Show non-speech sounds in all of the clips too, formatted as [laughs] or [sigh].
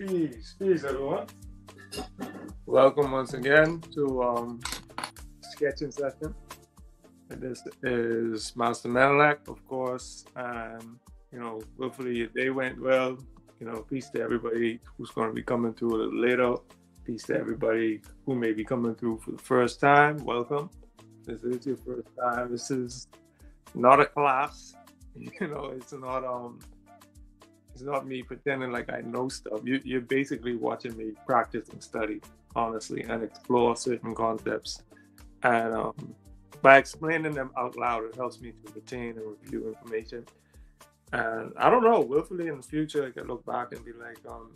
Peace, peace, everyone. Welcome once again to um, sketching session. This is Master Menyelek, of course, you know, hopefully your day went well. You know, peace to everybody who's going to be coming through a little later. Peace to everybody who may be coming through for the first time. Welcome. This is your first time. This is not a class. [laughs] You know, it's not um it's not me pretending like I know stuff. You, you're basically watching me practice and study, honestly, and explore certain concepts. And um, by explaining them out loud, it helps me to retain and review information. And I don't know, willfully in the future, I can look back and be like, um,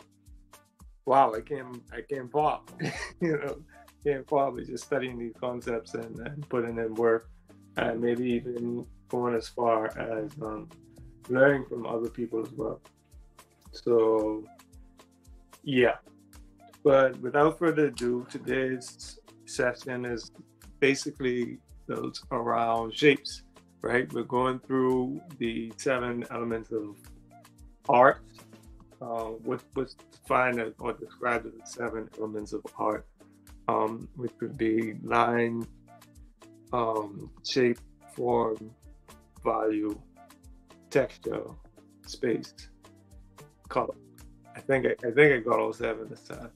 wow, I came, I came far, [laughs] you know, came far with just studying these concepts and, and putting in work, and maybe even going as far as um, learning from other people as well. So, yeah. But without further ado, today's session is basically built around shapes, right? We're going through the seven elements of art, uh, what, what's defined or described as the seven elements of art, um, which would be line, um, shape, form, value, texture, space I think I, I think I got all seven this time.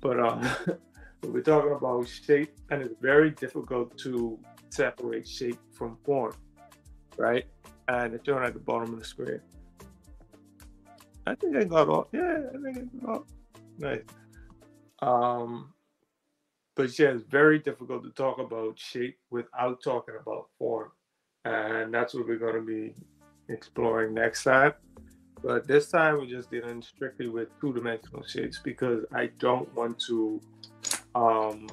But um, [laughs] we're talking about shape, and it's very difficult to separate shape from form, right? And it's shown at the bottom of the screen. I think I got all. Yeah, I think I got all. Nice. Um, but yeah, it's very difficult to talk about shape without talking about form, and that's what we're going to be exploring next time. But this time we're just dealing strictly with two-dimensional shapes because I don't want to um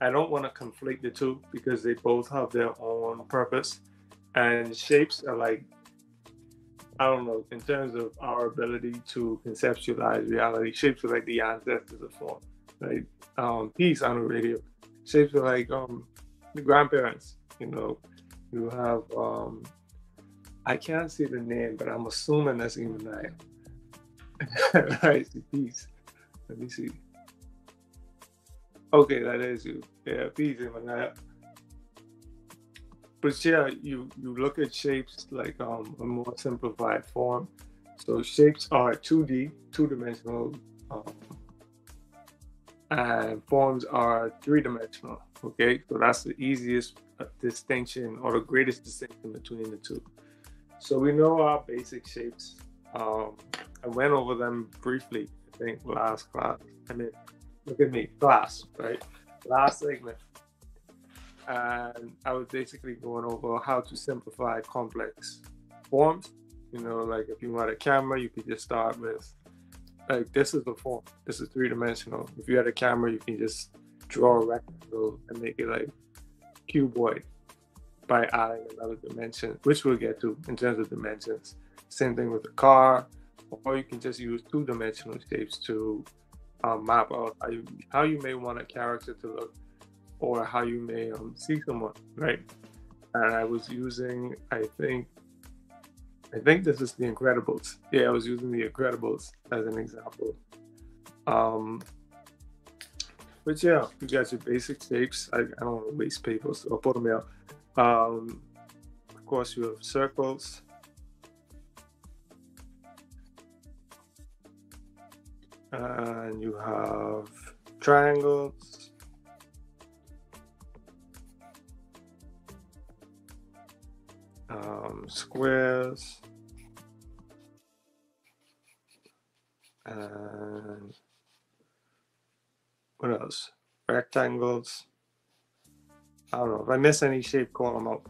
I don't want to conflict the two because they both have their own purpose. And shapes are like I don't know, in terms of our ability to conceptualize reality, shapes are like the ancestors of form. Like um peace on the radio. Shapes are like um the grandparents, you know. You have um I can't see the name, but I'm assuming that's Imanaya. [laughs] right, peace. Let me see. Okay, that is you. Yeah, peace, Imanaya. But yeah, you you look at shapes like um a more simplified form. So shapes are 2D, two-dimensional, um, and forms are three-dimensional. Okay, so that's the easiest uh, distinction or the greatest distinction between the two. So we know our basic shapes. Um, I went over them briefly, I think, last class. I mean, look at me, class, right? Last segment. And I was basically going over how to simplify complex forms. You know, like if you want a camera, you could just start with, like, this is the form. This is three dimensional. If you had a camera, you can just draw a rectangle and make it like cuboid by adding another dimension, which we'll get to in terms of dimensions. Same thing with the car, or you can just use two-dimensional shapes to um, map out how you, how you may want a character to look, or how you may um, see someone, right? And I was using, I think, I think this is The Incredibles. Yeah, I was using The Incredibles as an example. Um, but yeah, you got your basic shapes. I, I don't want to waste paper, so I'll put them out. Um, of course, you have circles. And you have triangles. Um, squares. And what else? Rectangles. I don't know. If I miss any shape, call them out.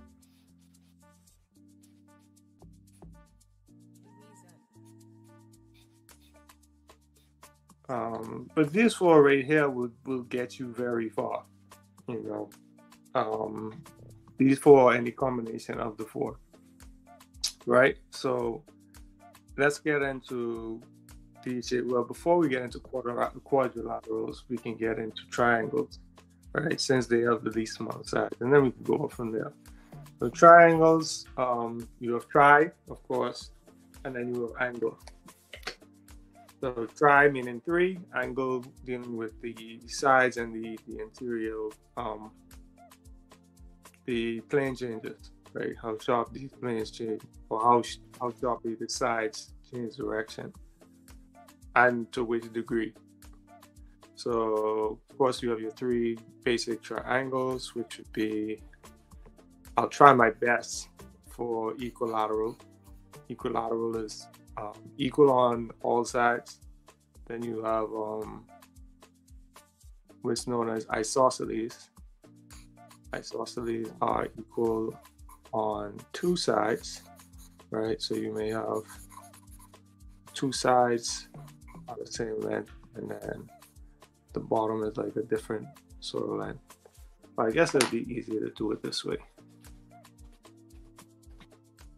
Um, but this four right here will, will get you very far. You know, um, these four are any combination of the four. Right? So let's get into these. Well, before we get into quadrilaterals, we can get into triangles right? Since they have the least amount of sides, and then we can go up from there. So triangles, um, you have tri, of course, and then you have angle. So tri meaning three, angle dealing with the sides and the, the interior, um, the plane changes, right? How sharp these planes change, or how how sharply the sides change direction, and to which degree. So of course you have your three basic triangles, which would be, I'll try my best for equilateral. Equilateral is um, equal on all sides. Then you have um, what's known as isosceles. Isosceles are equal on two sides, right? So you may have two sides are the same length, and then the bottom is like a different sort of line. But I guess it'd be easier to do it this way.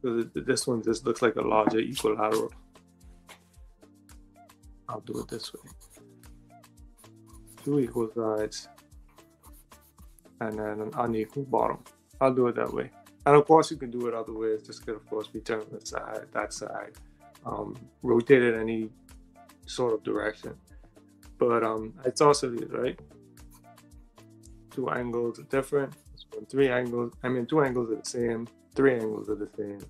This one just looks like a larger equilateral. I'll do it this way. Two equal sides and then an unequal bottom. I'll do it that way. And of course you can do it other ways. This could of course be turned side, that side, um, rotate it any sort of direction. But um, it's also right. Two angles are different. Three angles. I mean, two angles are the same three angles are the same.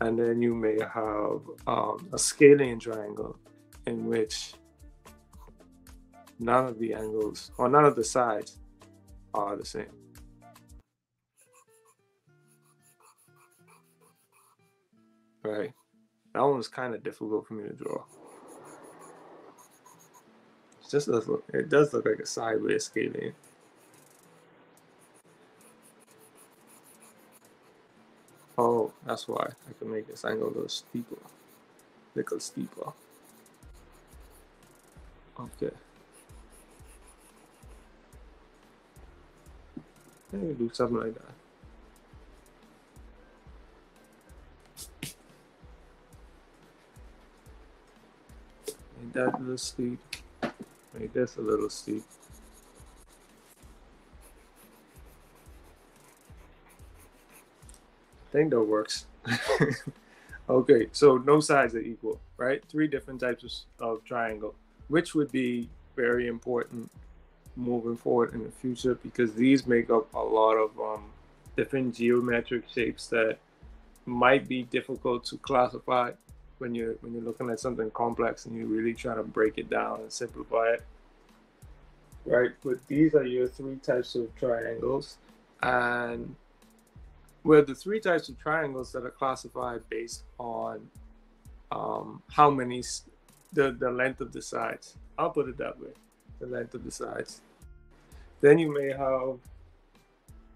And then you may have um, a scalene triangle in which none of the angles or none of the sides are the same. Right. That one was kind of difficult for me to draw. It just does look, it does look like a sideways scalene. Oh, that's why I can make this angle a little steeper. Little steeper. Okay. Maybe do something like that. That little steep. Make this a little steep. I think that works. [laughs] okay, so no sides are equal, right? Three different types of triangle, which would be very important moving forward in the future because these make up a lot of um, different geometric shapes that might be difficult to classify when you're when you're looking at something complex and you really try to break it down and simplify it right but these are your three types of triangles and where the three types of triangles that are classified based on um, how many the, the length of the sides. I'll put it that way, the length of the sides. Then you may have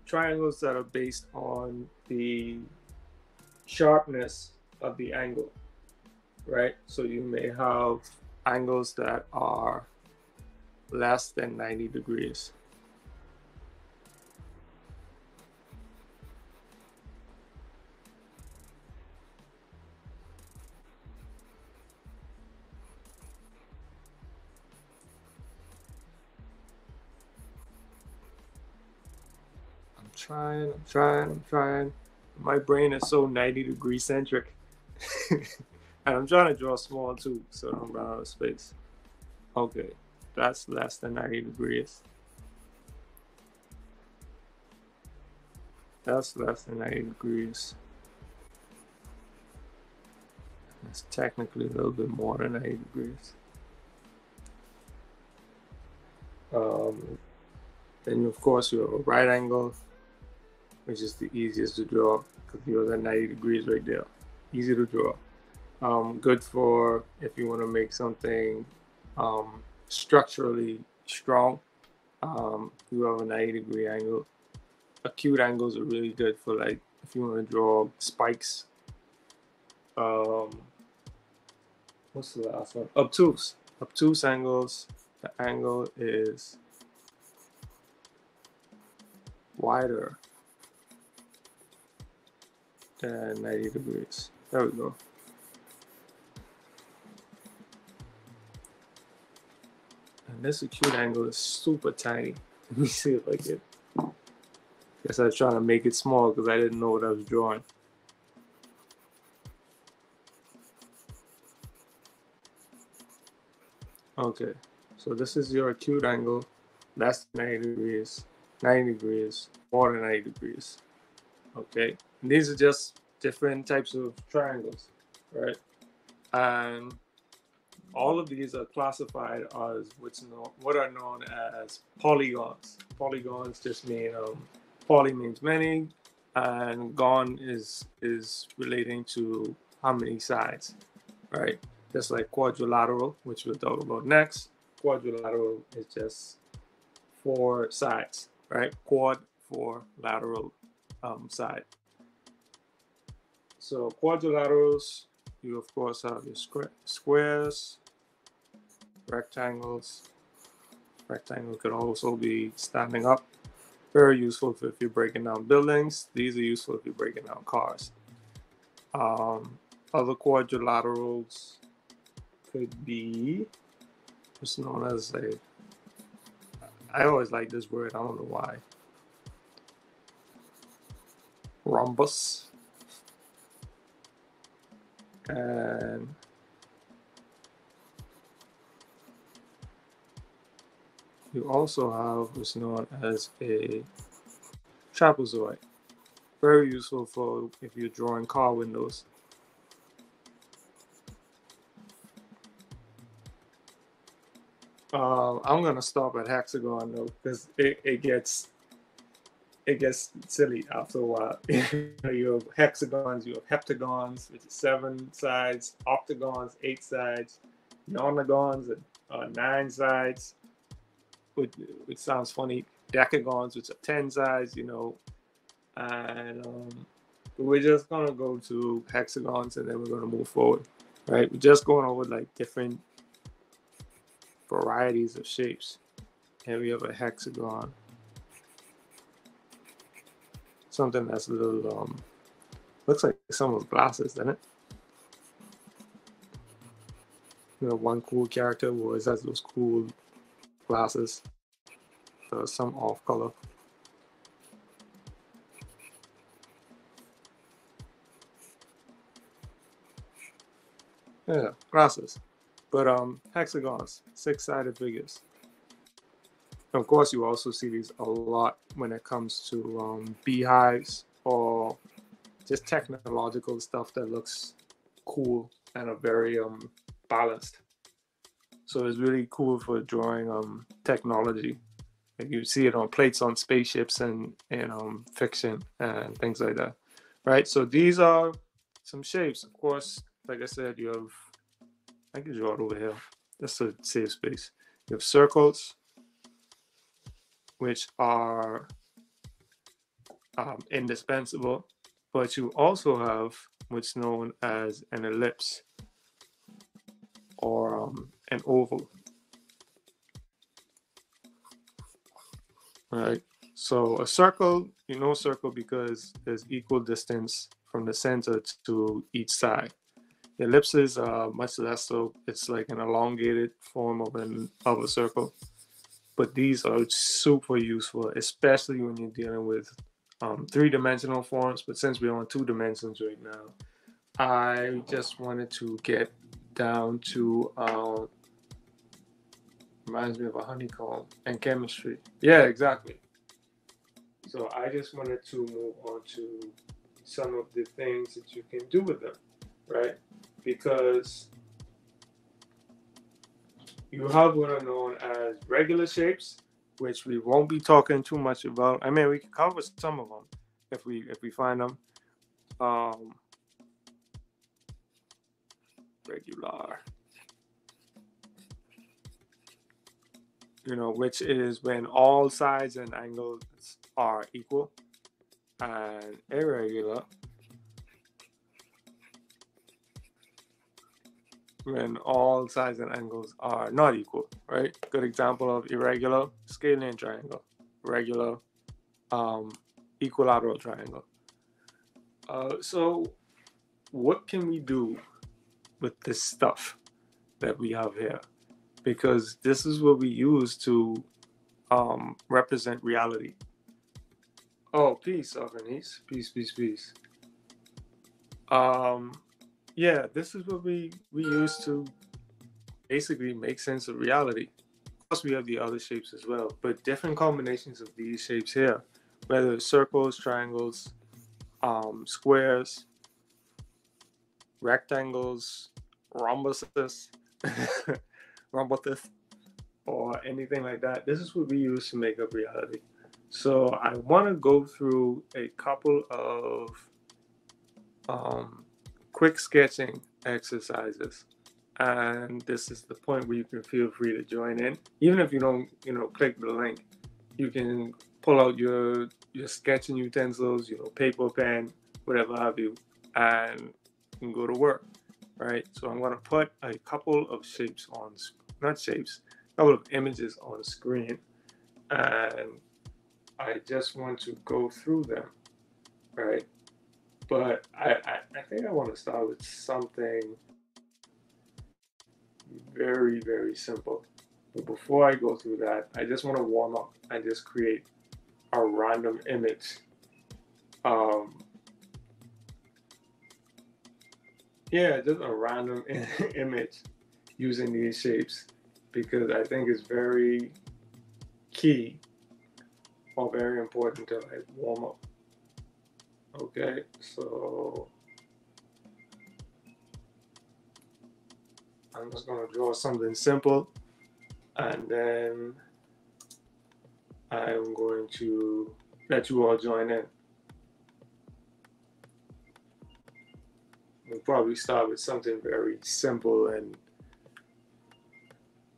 triangles that are based on the sharpness of the angle, right? So you may have angles that are less than 90 degrees. I'm trying, I'm trying, I'm trying. My brain is so 90 degree centric. [laughs] and I'm trying to draw small too, so I don't run out of space. Okay, that's less than 90 degrees. That's less than 90 degrees. That's technically a little bit more than 90 degrees. Um, then of course you have a right angle which is the easiest to draw because you're at 90 degrees right there. Easy to draw. Um, good for if you want to make something um, structurally strong. Um, you have a 90 degree angle. Acute angles are really good for like if you want to draw spikes. Um, what's the last one? Obtuse. Obtuse angles. The angle is wider than 90 degrees. There we go. This acute angle is super tiny. [laughs] Let me see if I can. Guess I was trying to make it small because I didn't know what I was drawing. Okay, so this is your acute angle. That's 90 degrees, 90 degrees, more than 90 degrees. Okay, and these are just different types of triangles, right? And all of these are classified as what's known, what are known as polygons. Polygons just mean um, poly means many, and gon is is relating to how many sides, right? Just like quadrilateral, which we'll talk about next. Quadrilateral is just four sides, right? Quad four lateral um, side. So quadrilaterals, you of course have your squares, rectangles. Rectangle could also be standing up. Very useful if you're breaking down buildings. These are useful if you're breaking down cars. Um, other quadrilaterals could be what's known as a I always like this word, I don't know why. Rhombus. And you also have what's known as a trapezoid. Very useful for if you're drawing car windows. Uh, I'm gonna stop at hexagon though, because it, it gets it gets silly after a while. [laughs] you have hexagons, you have heptagons, which is seven sides, octagons, eight sides, nonagons, uh, nine sides, which, which sounds funny. Decagons, which are ten sides, you know, and um, we're just gonna go to hexagons and then we're gonna move forward, right? We're just going over like different varieties of shapes. Here we have a hexagon. Something that's a little, um, looks like someone's glasses, doesn't it? You know, one cool character was has those cool glasses. So some off color. Yeah, glasses but um, hexagons, six-sided figures. Of course, you also see these a lot when it comes to um, beehives or just technological stuff that looks cool and are very um, balanced. So it's really cool for drawing um, technology. Like you see it on plates on spaceships and and um, fiction and things like that, right? So these are some shapes. Of course, like I said, you have I can draw it over here. That's a safe space. You have circles, which are um, indispensable, but you also have what's known as an ellipse or um, an oval. Right. So a circle, you know, circle because there's equal distance from the center to each side. The ellipses are much less so. It's like an elongated form of an of a circle. But these are super useful, especially when you're dealing with um, three-dimensional forms. But since we're on two dimensions right now, I just wanted to get down to uh, reminds me of a honeycomb and chemistry. Yeah, exactly. So I just wanted to move on to some of the things that you can do with them, right? because you have what are known as regular shapes, which we won't be talking too much about. I mean, we can cover some of them if we if we find them. Um, regular, you know, which is when all sides and angles are equal, and irregular when all sides and angles are not equal, right? Good example of irregular scalene triangle, regular um, equilateral triangle. Uh, so what can we do with this stuff that we have here? Because this is what we use to um, represent reality. Oh, peace, Albanese. Peace, peace, peace. Um, yeah, this is what we we use to basically make sense of reality. Of course, we have the other shapes as well, but different combinations of these shapes here, whether circles, triangles, um, squares, rectangles, rhombuses, [laughs] rhombuses, or anything like that. This is what we use to make up reality. So I want to go through a couple of um, quick sketching exercises. And this is the point where you can feel free to join in. Even if you don't, you know, click the link, you can pull out your your sketching utensils, you know, paper, pen, whatever have you, and you can go to work. Right. So I'm gonna put a couple of shapes on not shapes, a couple of images on screen. And I just want to go through them. Right. But I, I, I think I want to start with something very, very simple. But before I go through that, I just want to warm up and just create a random image. Um, yeah, just a random [laughs] image using these shapes because I think it's very key or very important to like warm up Okay, so I'm just to draw something simple and then I'm going to let you all join in. We'll probably start with something very simple and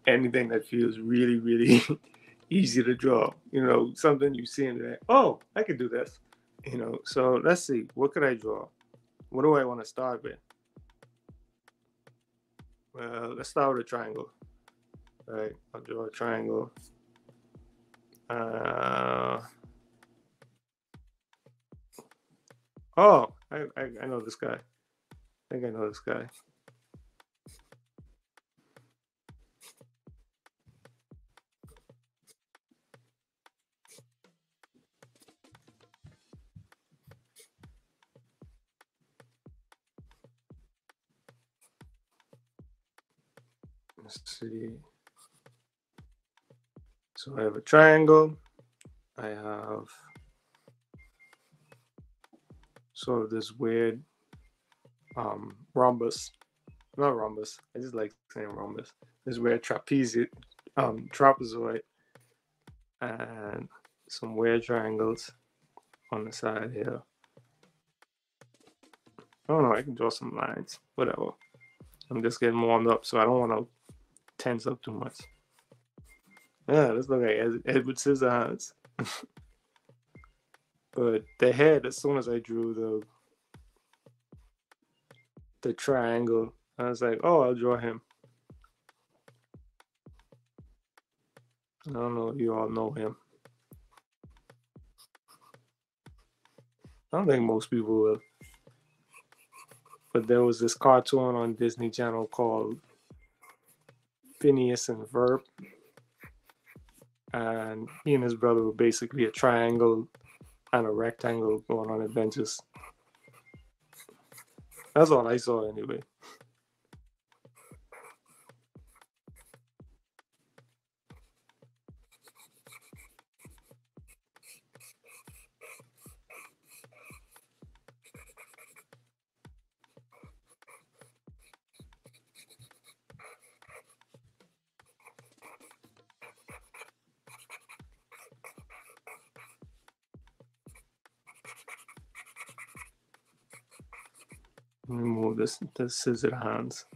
anything that feels really, really [laughs] easy to draw. You know, something you see and like, oh, I could do this. You know, so let's see. What could I draw? What do I want to start with? Well, let's start with a triangle. All right, I'll draw a triangle. Uh, oh, I, I, I know this guy. I think I know this guy. So I have a triangle. I have sort of this weird um, rhombus. Not rhombus. I just like saying rhombus. This weird trapezoid, um, trapezoid, and some weird triangles on the side here. I don't know. I can draw some lines. Whatever. I'm just getting warmed up, so I don't want to tense up too much. Yeah, let's Edward Scissorhands. [laughs] but the head, as soon as I drew the the triangle, I was like, oh, I'll draw him. I don't know if you all know him. I don't think most people will. But there was this cartoon on Disney Channel called Phineas and Ferb. And he and his brother were basically a triangle and a rectangle going on adventures. That's all I saw anyway. Remove this the scissor hands.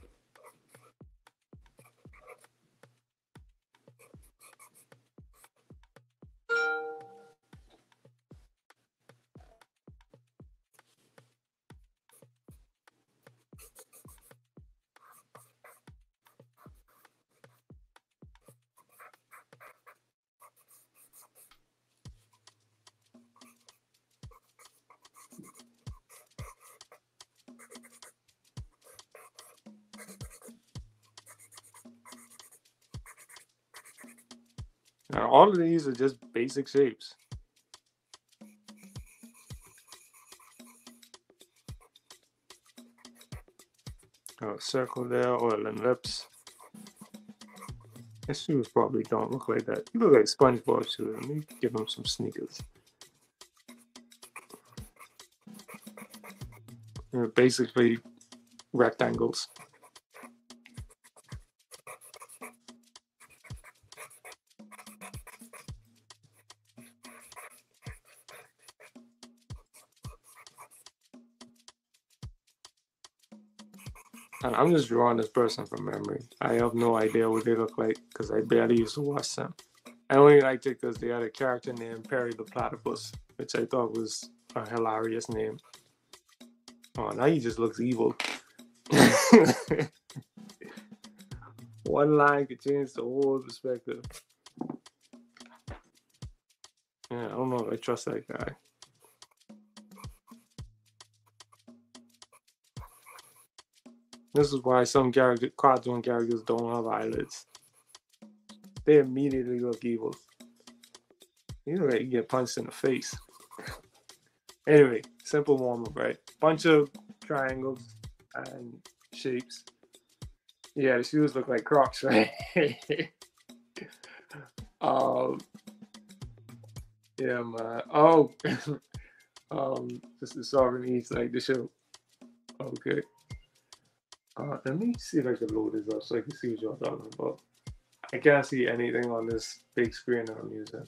Of these are just basic shapes. Oh, circle there, oil and lips. His shoes probably don't look like that. You look like SpongeBob shoes. Let me give him some sneakers. They're basically rectangles. I'm just drawing this person from memory. I have no idea what they look like because I barely used to watch them. I only liked it because they had a character named Perry the Platypus, which I thought was a hilarious name. Oh, now he just looks evil. [laughs] One line could change the whole perspective. Yeah, I don't know if I trust that guy. This is why some character, cartoon characters don't have eyelids. They immediately look evil. You know, you get punched in the face. anyway, simple warm up, right? Bunch of triangles and shapes. Yeah, the shoes look like Crocs, [laughs] right? um, yeah, man. Oh, [laughs] um, this is Sovereign Eats like the show. Okay. Uh, let me see if I can load this up so I can see what you're talking about. I can't see anything on this big screen that I'm using.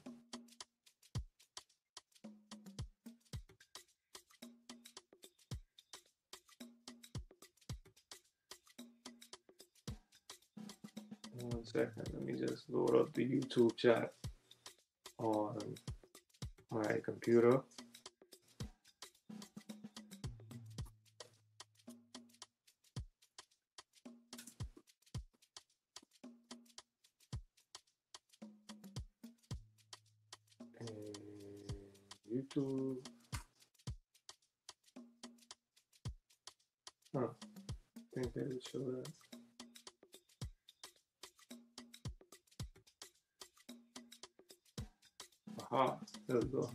One second, let me just load up the YouTube chat on my computer. Would. Aha, there we go.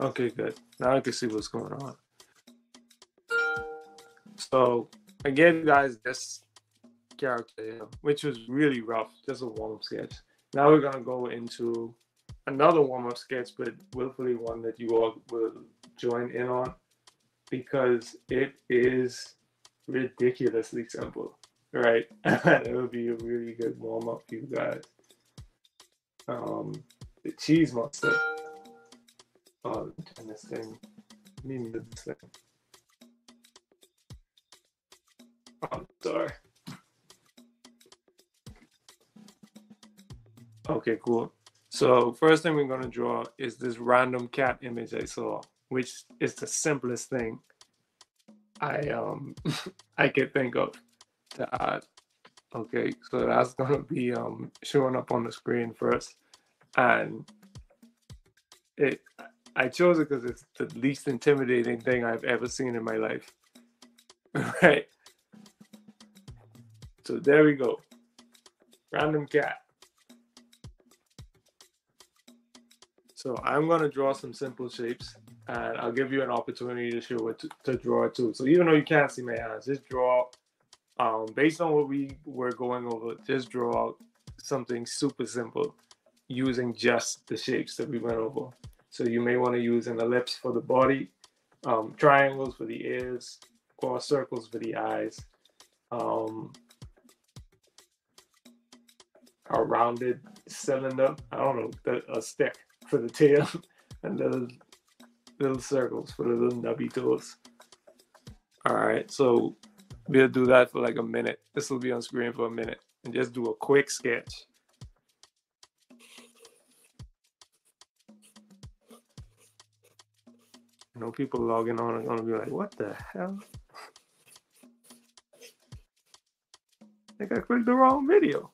Okay, good. Now I can see what's going on. So again, guys, this character, which was really rough, just a warm up sketch. Now we're gonna go into another warm-up sketch, but willfully one that you all will join in on because it is ridiculously simple, right? [laughs] it would be a really good warm-up for you guys. Um, the cheese monster. Oh, turn this thing. Me move this thing. Oh, sorry. Okay, cool. So first thing we're gonna draw is this random cat image I saw, which is the simplest thing I um [laughs] I could think of to add. Okay, so that's gonna be um showing up on the screen first, and it I chose it because it's the least intimidating thing I've ever seen in my life. [laughs] right. So there we go. Random cat. So I'm to draw some simple shapes and I'll give you an opportunity to show it to, to draw it too. So even though you can't see my hands, just draw um, based on what we were going over, just draw something super simple using just the shapes that we went over. So you may want to use an ellipse for the body, um, triangles for the ears, cross circles for the eyes, um, a rounded cylinder, I don't know, a stick for the tail [laughs] and little little circles for the little nubby toes. All right, so we'll do that for like a minute. This will be on screen for a minute and just do a quick sketch. I know people logging on are gonna be like, what the hell? I think I clicked the wrong video.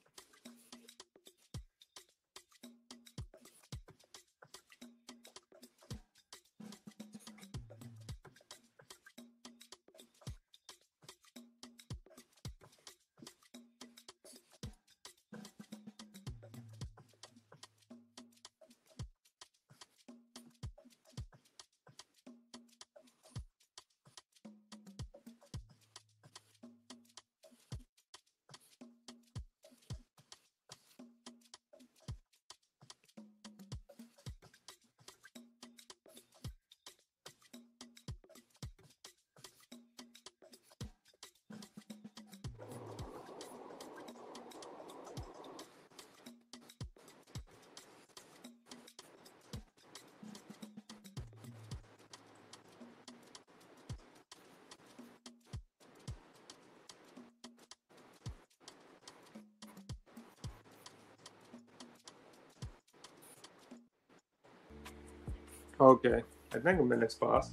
Okay, I think a minute's passed.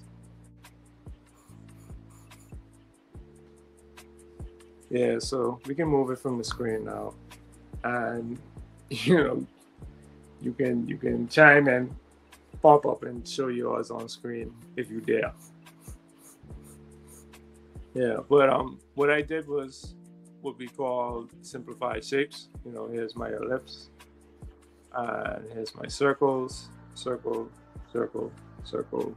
Yeah, so we can move it from the screen now, and [laughs] you know, you can you can chime and pop up and show yours on screen if you dare. Yeah, but um, what I did was what we call simplified shapes. You know, here's my ellipse, and here's my circles, circle, circle, circle,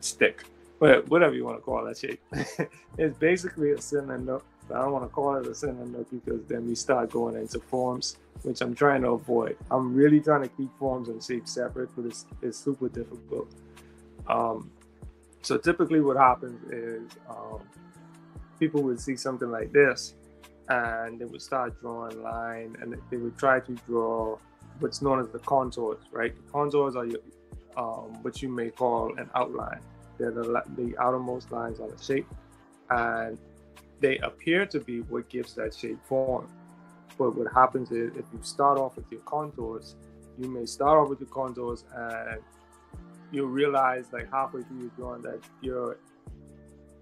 stick, but whatever you want to call that shape. [laughs] it's basically a cylinder. But I don't want to call it a cylinder because then we start going into forms, which I'm trying to avoid. I'm really trying to keep forms and shapes separate, but it's, it's super difficult. Um, so typically, what happens is um, people would see something like this, and they would start drawing line, and they would try to draw what's known as the contours. Right, the contours are your, um, what you may call an outline. They're the, the outermost lines on a shape, and they appear to be what gives that shape form. But what happens is if you start off with your contours, you may start off with your contours and you'll realize like halfway through your drawing that your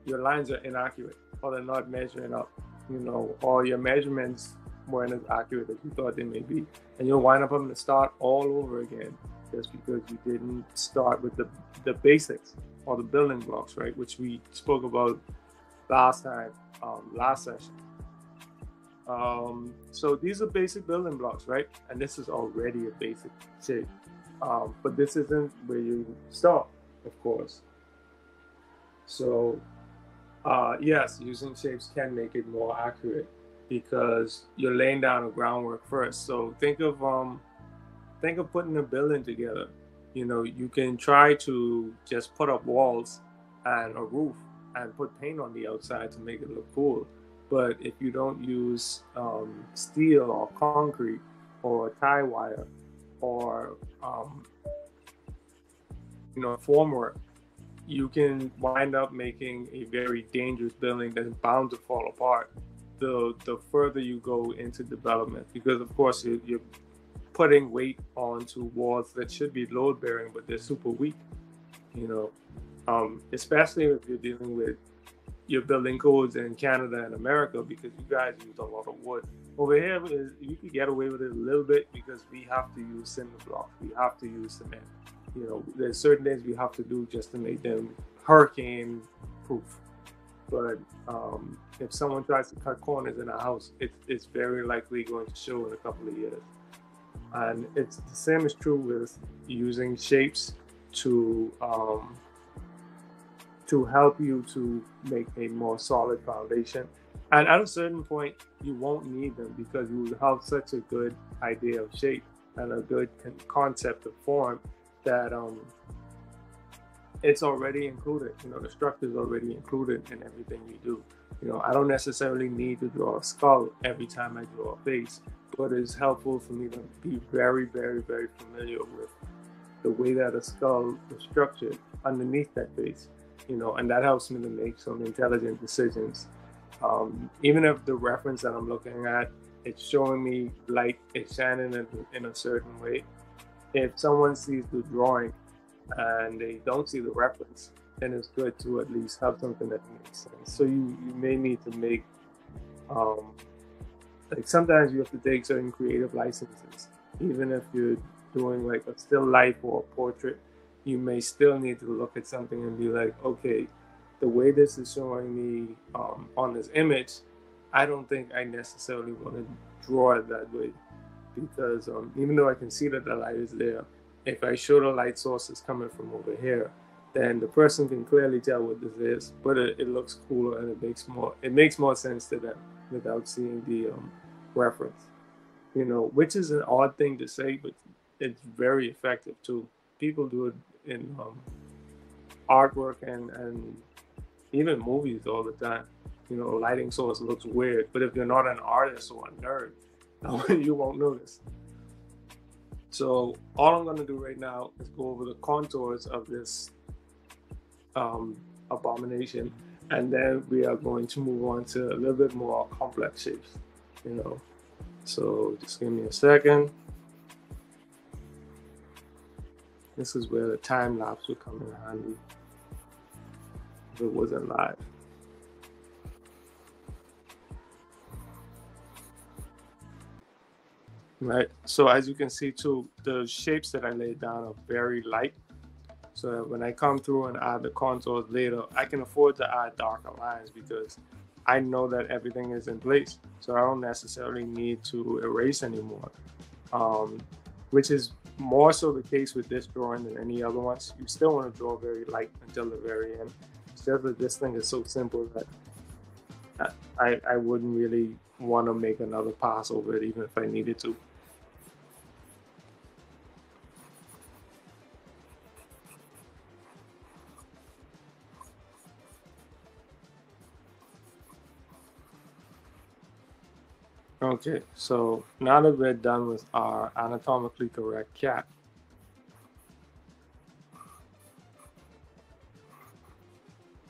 your lines are inaccurate or they're not measuring up, you know, or your measurements weren't as accurate as you thought they may be. And you'll wind up having to start all over again just because you didn't start with the, the basics or the building blocks, right? Which we spoke about last time, um, last session. Um, so these are basic building blocks, right? And this is already a basic shape. Um, but this isn't where you start, of course. So, uh, yes, using shapes can make it more accurate because you're laying down a groundwork first. So think of um, think of putting a building together. You know, you can try to just put up walls and a roof and put paint on the outside to make it look cool. But if you don't use um, steel or concrete or tie wire or um, you know formwork, you can wind up making a very dangerous building that's bound to fall apart. The the further you go into development, because of course you're, you're putting weight onto walls that should be load bearing, but they're super weak. You know, um, especially if you're dealing with your building codes in Canada and America because you guys use a lot of wood. Over here, you can get away with it a little bit because we have to use cinder block, We have to use cement. You know, there's certain things we have to do just to make them hurricane proof. But um, if someone tries to cut corners in a house, it, it's very likely going to show in a couple of years. And it's the same is true with using shapes to um, to help you to make a more solid foundation. And at a certain point, you won't need them because you have such a good idea of shape and a good concept of form that um, it's already included. You know, the structure is already included in everything you do. You know, I don't necessarily need to draw a skull every time I draw a face, but it's helpful for me to be very, very, very familiar with the way that a skull is structured underneath that face you know, and that helps me to make some intelligent decisions. Um, even if the reference that I'm looking at, it's showing me light it's shining in, in a certain way. If someone sees the drawing and they don't see the reference, then it's good to at least have something that makes sense. So you, you may need to make, um, like sometimes you have to take certain creative licenses, even if you're doing like a still life or a portrait you may still need to look at something and be like, okay, the way this is showing me um, on this image, I don't think I necessarily want to draw it that way. Because um, even though I can see that the light is there, if I show the light source is coming from over here, then the person can clearly tell what this is, but it, it looks cooler and it makes more it makes more sense to them without seeing the um, reference. You know, which is an odd thing to say, but it's very effective too. People do it in um, artwork and and even movies all the time. You know, lighting source looks weird, but if you're not an artist or a nerd, [laughs] you won't notice. So all I'm gonna do right now is go over the contours of this um, abomination, and then we are going to move on to a little bit more complex shapes. You know, so just give me a second. This is where the time lapse would come in handy if it wasn't live. Right, so as you can see too, the shapes that I laid down are very light. So when I come through and add the contours later, I can afford to add darker lines because I know that everything is in place. So I don't necessarily need to erase anymore. Um, which is more so the case with this drawing than any other ones. You still want to draw very light until the very end. It's just that this thing is so simple that I, I wouldn't really want to make another pass over it even if I needed to. Okay, so now that we're done with our anatomically correct cat,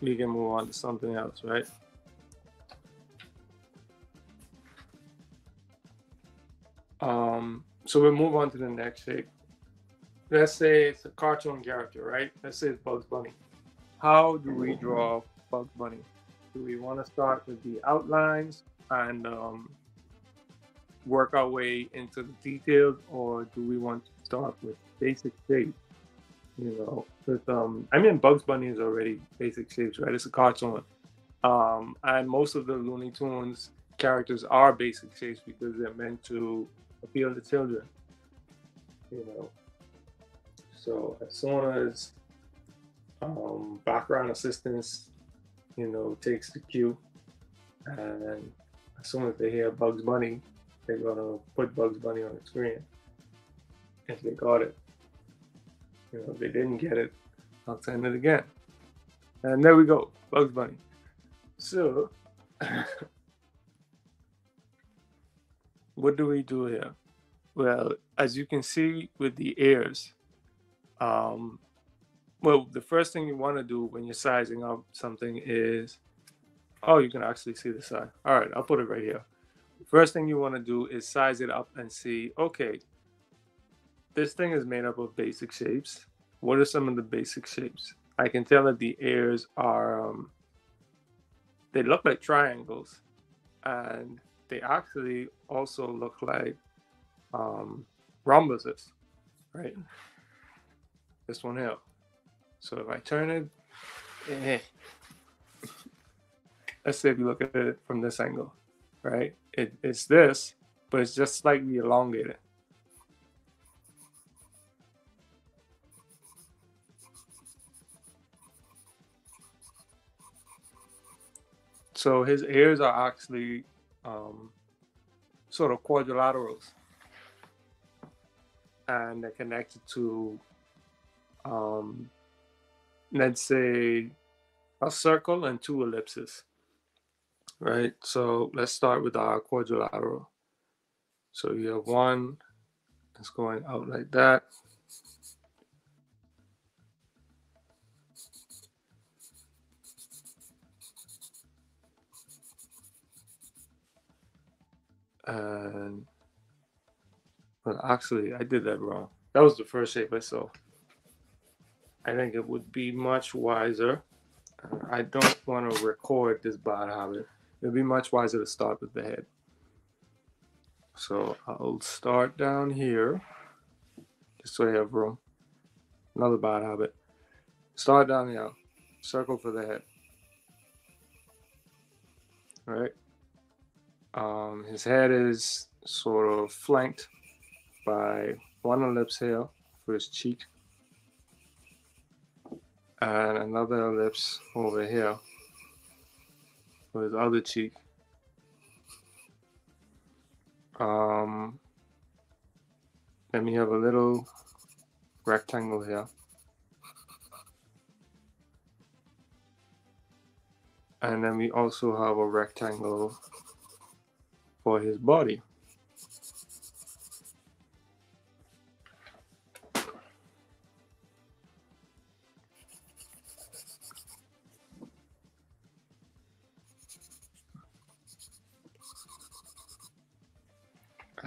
we can move on to something else, right? Um, so we'll move on to the next shape. Let's say it's a cartoon character, right? Let's say it's Bugs Bunny. How do we draw Bugs Bunny? Do we want to start with the outlines and um, work our way into the details, or do we want to start with basic shapes? You know, because um, I mean, Bugs Bunny is already basic shapes, right? It's a cartoon, um, and most of the Looney Tunes characters are basic shapes because they're meant to appeal to children. You know, so as soon as um, background assistance, you know, takes the cue, and as soon as they hear Bugs Bunny, they're gonna put Bugs Bunny on the screen if they got it. You know, if they didn't get it, I'll send it again. And there we go, Bugs Bunny. So, [laughs] what do we do here? Well, as you can see with the ears, um, well, the first thing you want to do when you're sizing up something is, oh, you can actually see the side. All right, I'll put it right here. First thing you want to do is size it up and see, okay, this thing is made up of basic shapes. What are some of the basic shapes? I can tell that the ears are, um, they look like triangles and they actually also look like um, rhombuses, right? This one here. So if I turn it, eh, let's say if you look at it from this angle, right? It, it's this, but it's just slightly elongated. So his ears are actually um, sort of quadrilaterals, and they're connected to, um, let's say, a circle and two ellipses right? So let's start with our quadrilateral. So you have one that's going out like that. And actually, I did that wrong. That was the first shape I saw. I think it would be much wiser. I don't want to record this bad habit it'd be much wiser to start with the head. So I'll start down here, just so I have room. Another bad habit. Start down here, circle for the head. All right. Um, his head is sort of flanked by one ellipse here for his cheek, and another ellipse over here for his other cheek. Um, then we have a little rectangle here. And then we also have a rectangle for his body.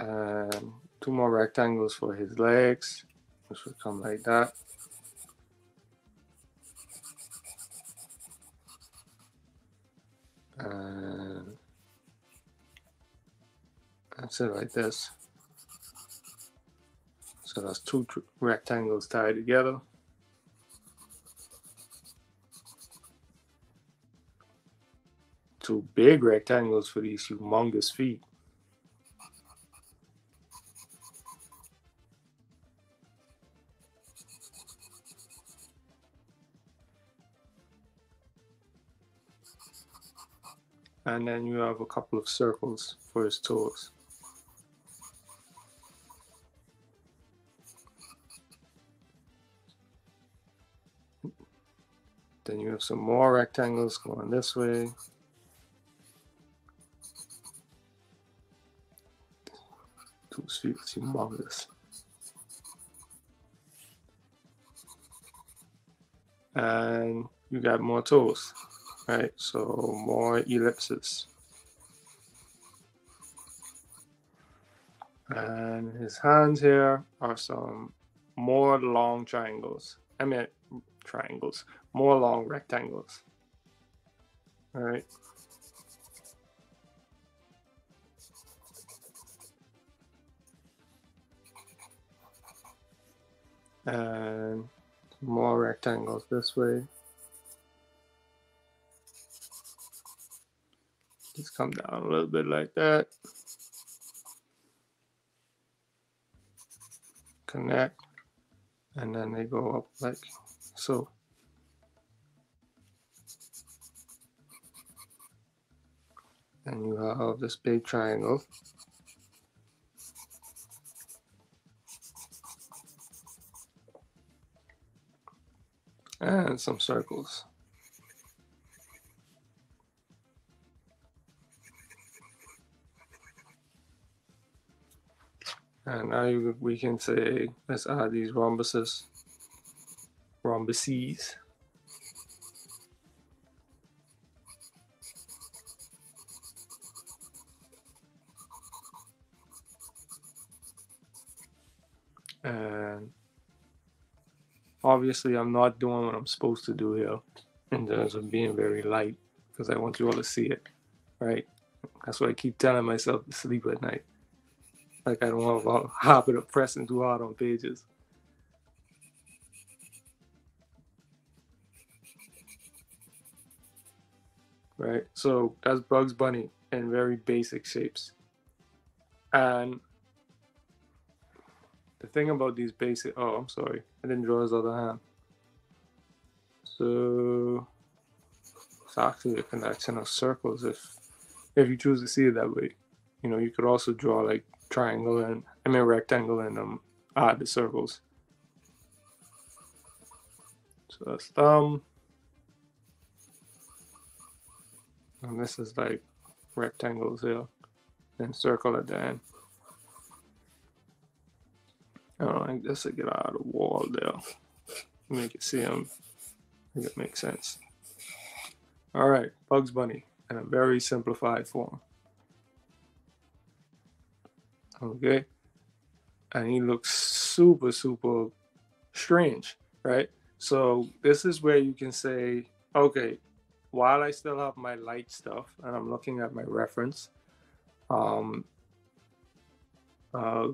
um, two more rectangles for his legs, which will come like that. And that's it like this. So that's two rectangles tied together. Two big rectangles for these humongous feet. And then you have a couple of circles for his toes. Then you have some more rectangles going this way. Two feet humongous. And you got more toes. Right, so more ellipses. And his hands here are some more long triangles. I mean, triangles, more long rectangles. All right. And more rectangles this way. Just come down a little bit like that. Connect. And then they go up like so. And you have this big triangle. And some circles. And now you, we can say, let's add these rhombuses, rhombuses. And obviously I'm not doing what I'm supposed to do here in terms of being very light because I want you all to see it, right? That's why I keep telling myself to sleep at night. Like I don't want to [laughs] hop it up press and too hard on pages. Right, so that's Bugs Bunny in very basic shapes. And the thing about these basic, oh, I'm sorry, I didn't draw his other hand. So it's actually a connection of circles if if you choose to see it that way. You know, you could also draw like triangle and I mean rectangle and um the circles. So that's thumb. And this is like rectangles here. And circle at the end. I don't think this will get out of the wall there. Make it see him. Make it make sense. All right, Bugs Bunny in a very simplified form. Okay? And he looks super super strange right? So this is where you can say okay while i still have my light stuff and i'm looking at my reference um uh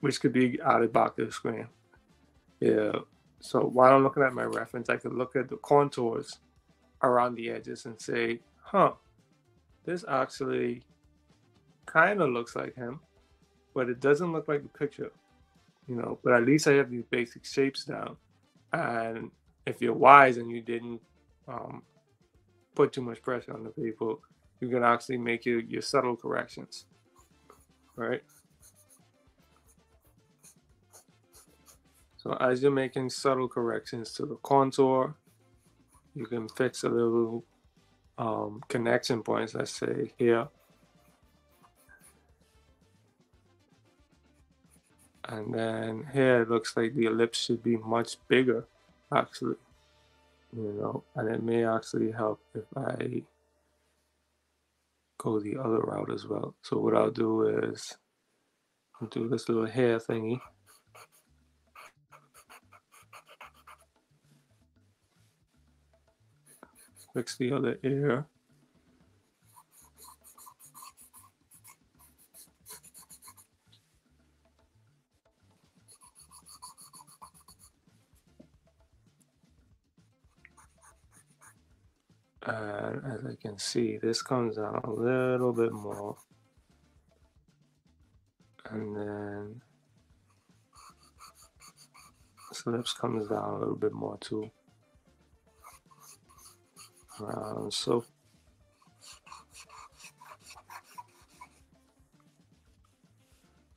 which could be added back to the screen yeah. So while i'm looking at my reference i could look at the contours around the edges and say huh this actually kind of looks like him but it doesn't look like the picture, you know. But at least I have these basic shapes down, and if you're wise and you didn't um, put too much pressure on the people, you can actually make your, your subtle corrections, right? So as you're making subtle corrections to the contour, you can fix a little um, connection points, let's say here, And then here it looks like the ellipse should be much bigger, actually. You know, and it may actually help if I go the other route as well. So what I'll do is do this little hair thingy. Fix the other ear. And as I can see, this comes down a little bit more. And then this lips comes down a little bit more too. Um, so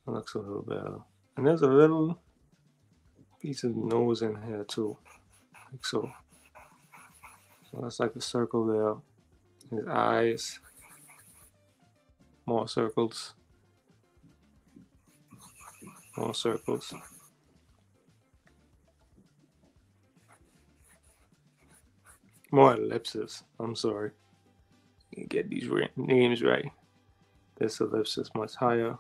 looks a little better. And there's a little piece of nose in here too, like so. That's like a circle there. His eyes, more circles, more circles. More ellipses. I'm sorry. You get these names right. This ellipse is much higher.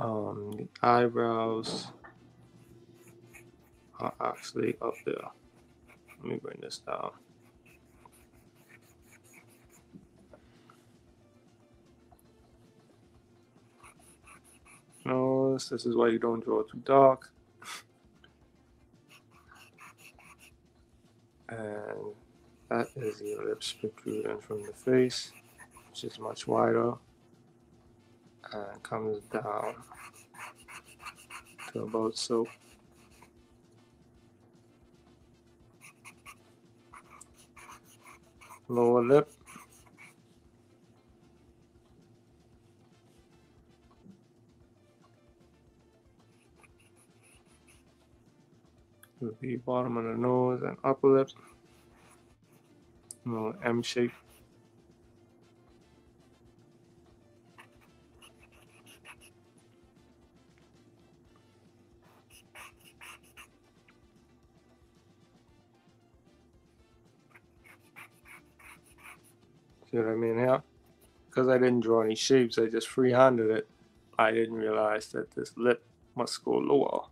Um, eyebrows are actually up there. Let me bring this down. No, this is why you don't draw too dark. and that is the ellipse protruding from the face, which is much wider and comes down to about so. Lower lip. The bottom of the nose and upper lip. Little M shape. See what I mean here? Because I didn't draw any shapes, I just freehanded it. I didn't realize that this lip must go lower.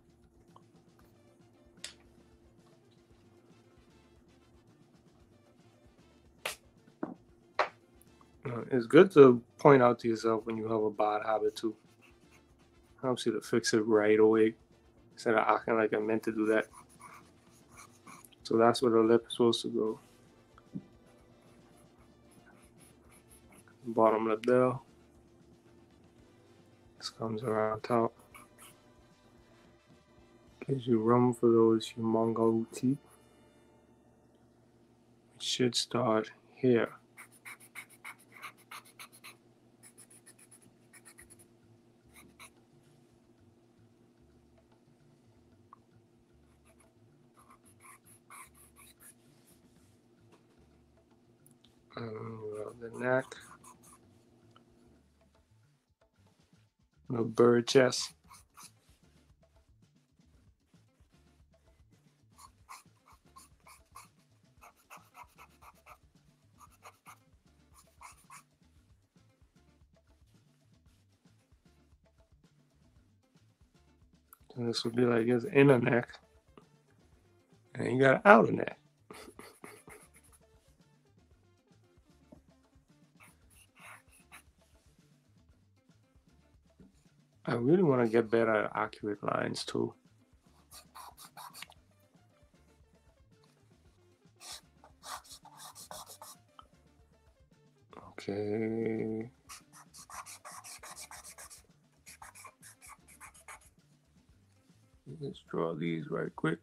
Uh, it's good to point out to yourself when you have a bad habit too. Helps you to fix it right away instead of acting like I meant to do that. So that's where the lip is supposed to go. Bottom lip there. This comes around top. Gives you room for those humongo teeth. It should start here. Um, the neck. No bird. And this would be like his inner neck. And you got an outer neck. I really want to get better at accurate lines too. Okay. Let's draw these right quick.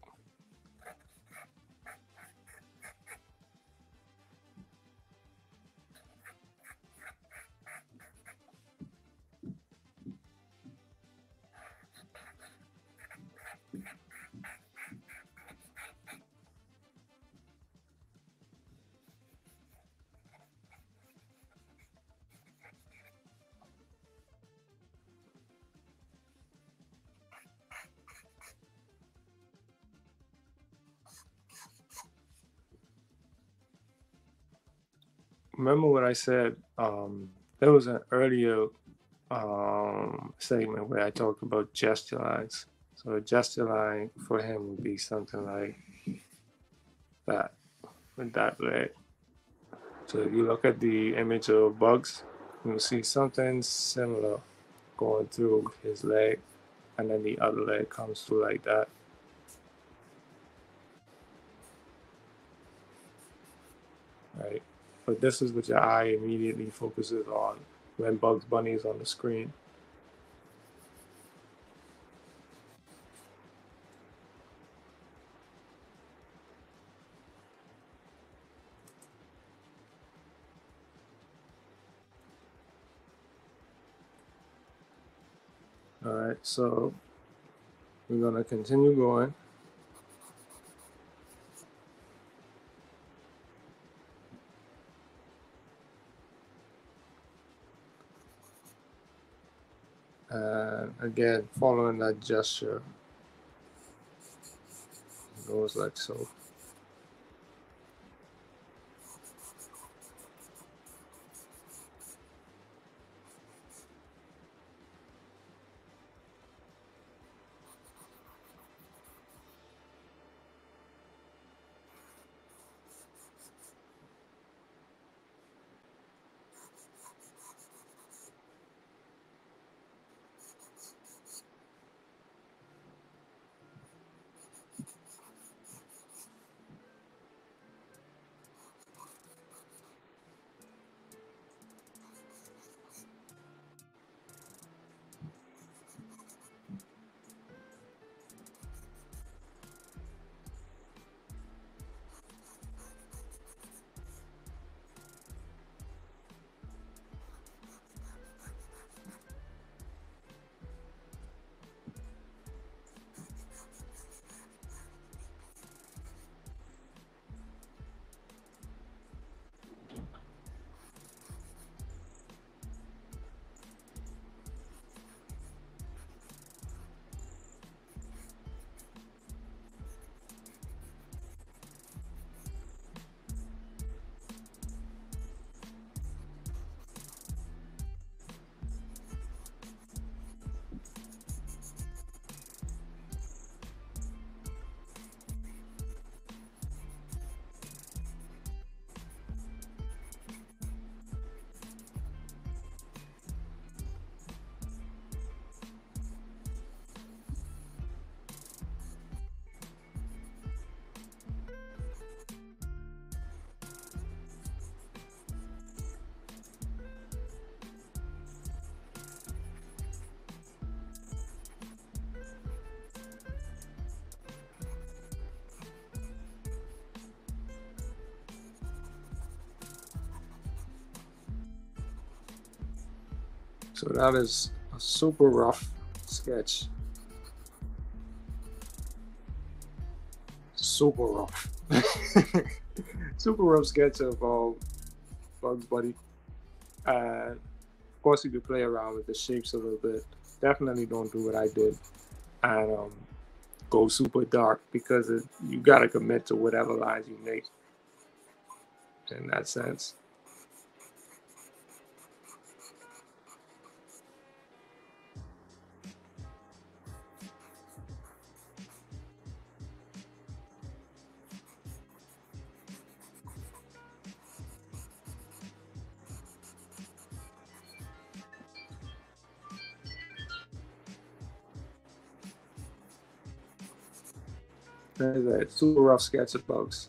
Remember what I said? Um, there was an earlier um, segment where I talked about gesture lines. So a gesture line for him would be something like that, with that leg. So if you look at the image of Bugs, you'll see something similar going through his leg, and then the other leg comes through like that. right? But this is what your eye immediately focuses on when Bugs Bunny is on the screen. All right, so we're going to continue going. Again, following that gesture, goes like so. So that is a super rough sketch. Super rough. [laughs] super rough sketch of uh, Bugs Bunny. And of course, you could play around with the shapes a little bit. Definitely don't do what I did and um, go super dark because it, you got to commit to whatever lines you make in that sense. A super rough sketch of bugs.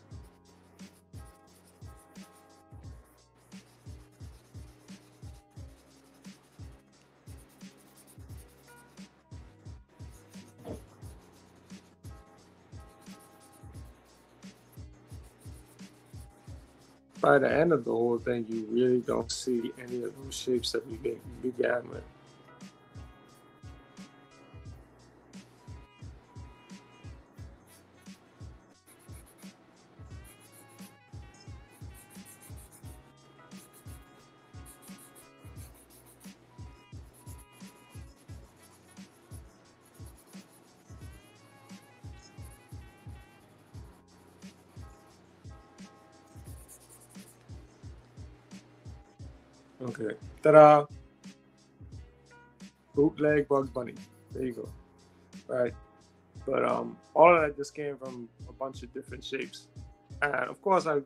By the end of the whole thing, you really don't see any of those shapes that we began with. Ta-da! Bootleg Bugs Bunny. There you go. Right. But um, all of that just came from a bunch of different shapes, and of course I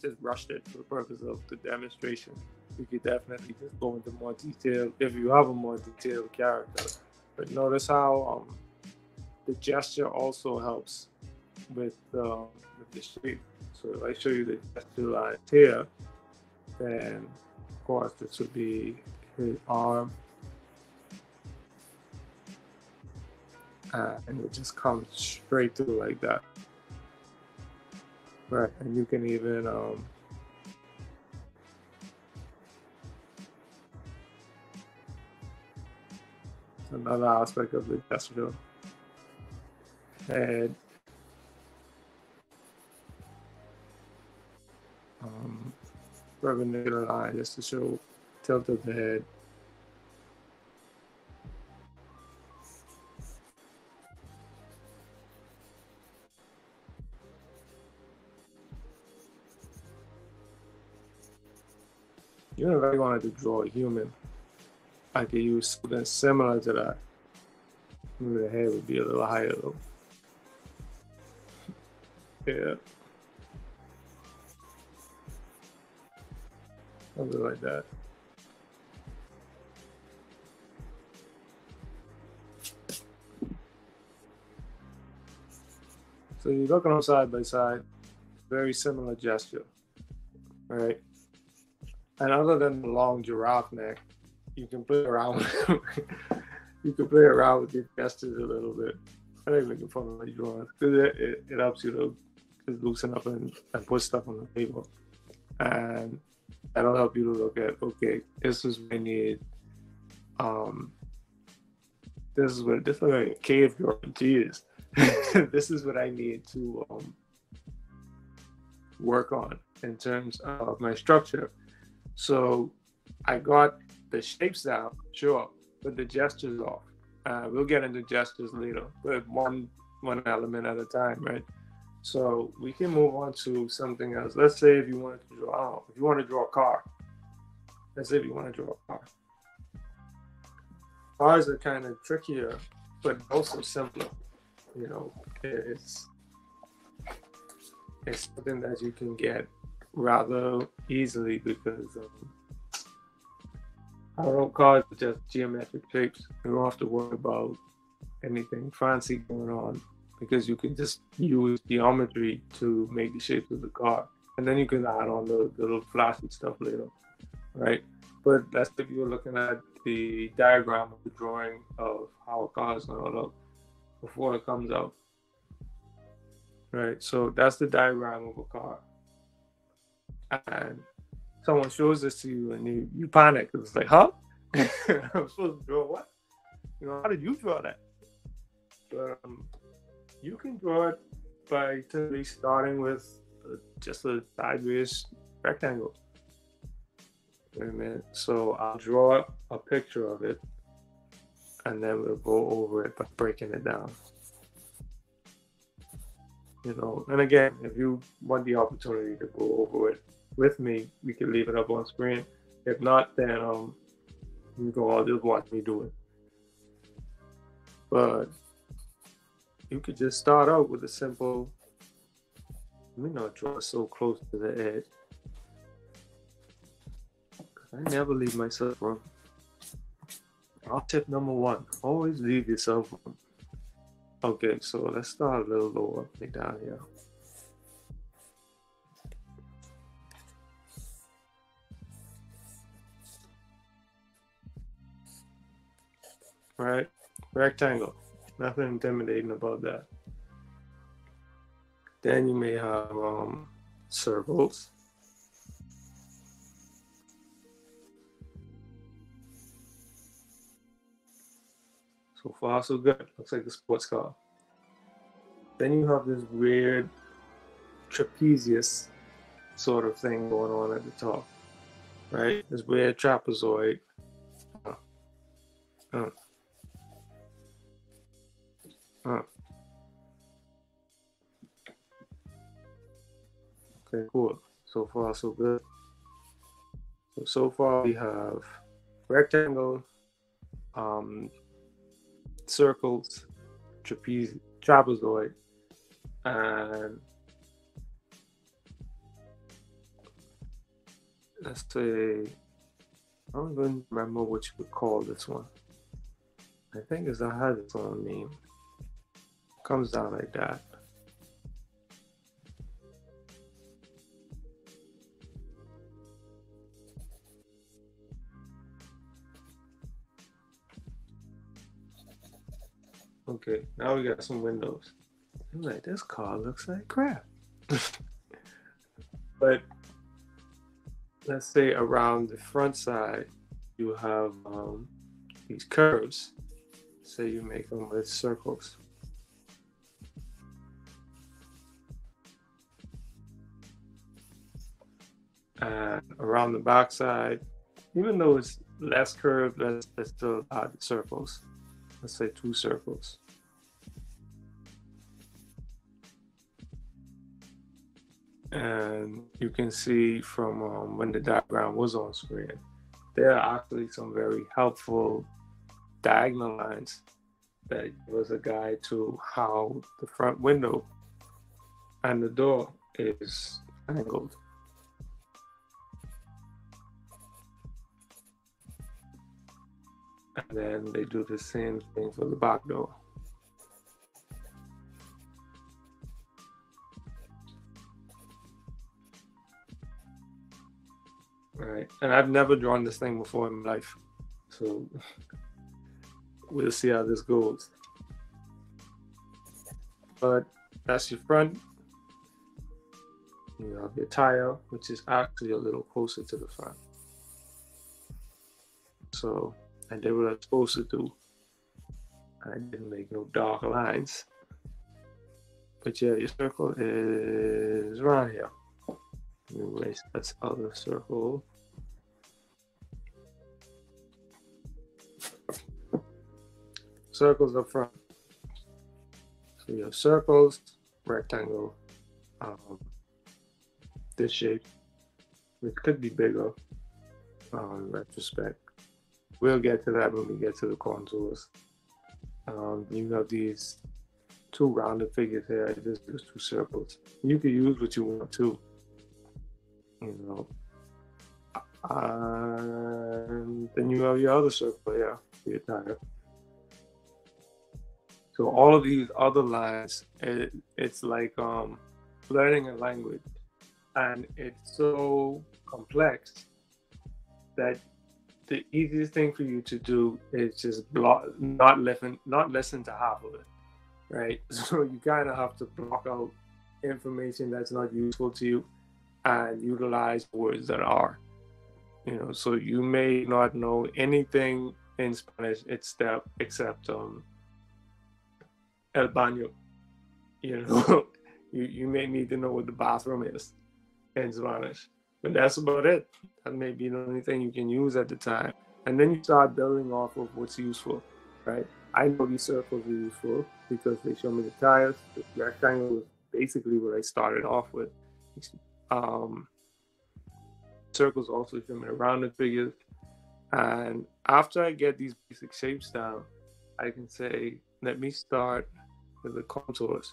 just rushed it for the purpose of the demonstration. We could definitely just go into more detail if you have a more detailed character. But notice how um, the gesture also helps with, uh, with the shape. So if I show you the gesture lines here, then course this would be his arm. Uh, and it just comes straight through like that. Right, and you can even um, another aspect of the gesture. And perpendicular line just to show tilt of the head. You know, if I wanted to draw a human, I could use something similar to that. Maybe the head would be a little higher though. Yeah. Something like that. So you're looking on side by side, very similar gesture, right? And other than the long giraffe neck, you can play around. [laughs] you can play around with your gestures a little bit. I ain't making fun of my drawings because it, it, it, helps you to, to loosen up and, and put stuff on the table, and that'll help you to look at okay, this is what I need. Um, this is what this is like a cave drawing. Jeez, [laughs] this is what I need to um, work on in terms of my structure. So I got the shapes down, sure, but the gestures off. Uh, we'll get into gestures later, but one one element at a time, right? So we can move on to something else. Let's say if you wanted to draw, know, if you want to draw a car. Let's say if you want to draw a car. Cars are kind of trickier, but also simpler. You know, it's it's something that you can get rather easily because um, I don't call it just geometric shapes. You don't have to worry about anything fancy going on because you can just use geometry to make the shapes of the car. And then you can add on the, the little flashy stuff later, right? But that's if you're looking at the diagram of the drawing of how a car is going to look before it comes out. Right, so that's the diagram of a car. And someone shows this to you and you, you panic. It's like, huh? [laughs] I'm supposed to draw what? You know, how did you draw that? But um, you can draw it by simply starting with uh, just a sideways rectangle. Wait a minute. So I'll draw a picture of it and then we'll go over it by breaking it down. You know, and again, if you want the opportunity to go over it with me, we can leave it up on screen. If not, then um, you can all just watch me do it. But you could just start out with a simple. Let me not draw so close to the edge. I never leave myself room. Our tip number one: always leave yourself room. Okay, so let's start a little lower, like down here. right? Rectangle. Nothing intimidating about that. Then you may have um, circles. So far, so good. Looks like a sports car. Then you have this weird trapezius sort of thing going on at the top, right? This weird trapezoid. Okay, cool. So far, so good. So, so far we have rectangle, um, circles, trapeze, trapezoid, and let's say, I don't even remember what you would call this one. I think it's I had its own name comes down like that. Okay, now we got some windows. I'm like, this car looks like crap. [laughs] but let's say around the front side, you have um, these curves. Say you make them with circles. And around the back side, even though it's less curved, let's, let's still add circles. Let's say two circles. And you can see from um, when the diagram was on screen, there are actually some very helpful diagonal lines that was a guide to how the front window and the door is angled. And then they do the same thing for the back door. Right. And I've never drawn this thing before in my life. So [laughs] we'll see how this goes. But that's your front. You have your tire, which is actually a little closer to the front. So I did what I was supposed to do. I didn't make no dark lines. But yeah, your circle is around here. Erase that other circle. Circles up front. So you have circles, rectangle, um, this shape. It could be bigger um, in retrospect. We'll get to that when we get to the contours. Um, you have these two rounded figures here, just, just two circles. You can use what you want to, you know. And then you have your other circle here, your tire. So all of these other lines, it, it's like um, learning a language, and it's so complex that the easiest thing for you to do is just block, not listen, not listen to half of it, right? [laughs] So you kind of have to block out information that's not useful to you, and utilize words that are, you know. So you may not know anything in Spanish except except um, el baño, you know. [laughs] you you may need to know what the bathroom is in Spanish but that's about it. That may be the only thing you can use at the time. And then you start building off of what's useful, right? I know these circles are useful because they show me the tires. The rectangle was basically what I started off with. Um, circles also show me the rounded figures. And after I get these basic shapes down, I can say, let me start with the contours.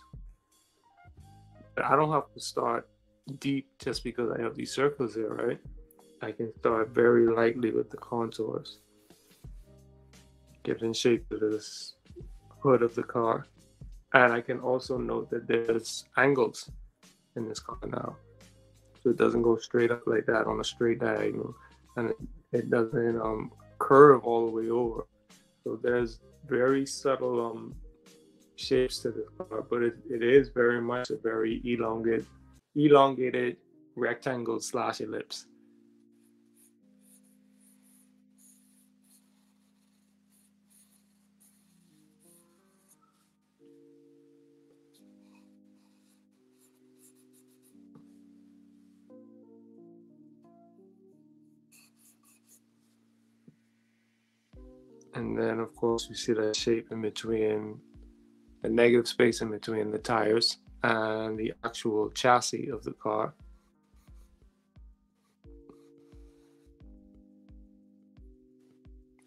But I don't have to start deep just because I have these circles here, right? I can start very lightly with the contours. Giving shape to this hood of the car. And I can also note that there's angles in this car now. So it doesn't go straight up like that on a straight diagonal. And it, doesn't um, curve all the way over. So there's very subtle um, shapes to this car, but it, it is very much a very elongated elongated rectangle slash ellipse. And then, of course, we see that shape in between the negative space in between the tires and the actual chassis of the car.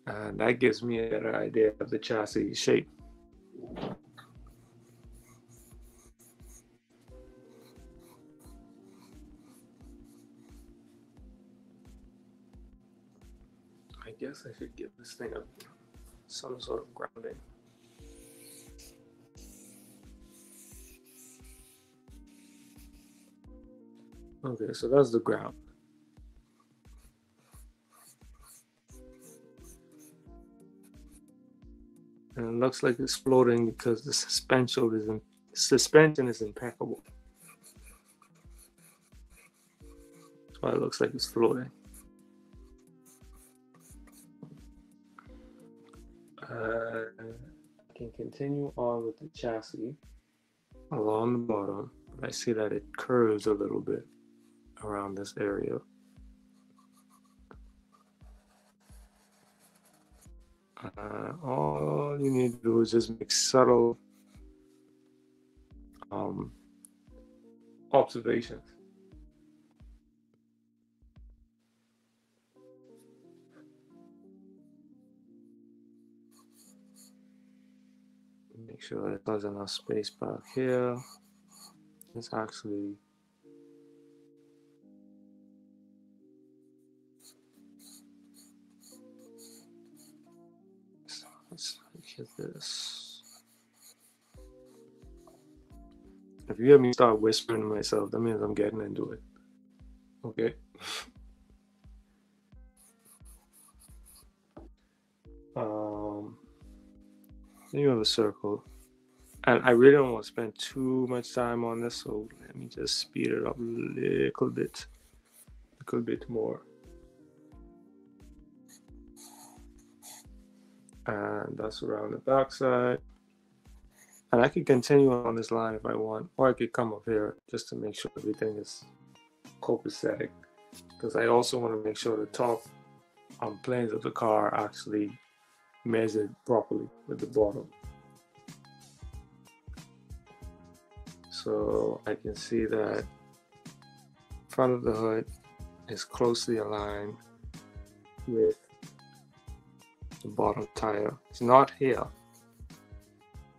And that gives me a better idea of the chassis shape. I guess I should give this thing a, some sort of grounding. Okay, so that's the ground. And it looks like it's floating because the suspension is in, suspension is impeccable. That's why it looks like it's floating. Uh, I can continue on with the chassis along the bottom. I see that it curves a little bit around this area. Uh, all you need to do is just make subtle um, observations. Make sure there's enough space back here. It's actually let's this. If you hear me start whispering to myself, that means I'm getting into it. Okay. [laughs] um, then you have a circle. And I really don't want to spend too much time on this, so let me just speed it up a little bit, a little bit more. And that's around the back side. And I could continue on this line if I want, or I could come up here just to make sure everything is copacetic. Because I also want to make sure the top um, planes of the car actually measured properly with the bottom. So I can see that front of the hood is closely aligned with the bottom tire. It's not here,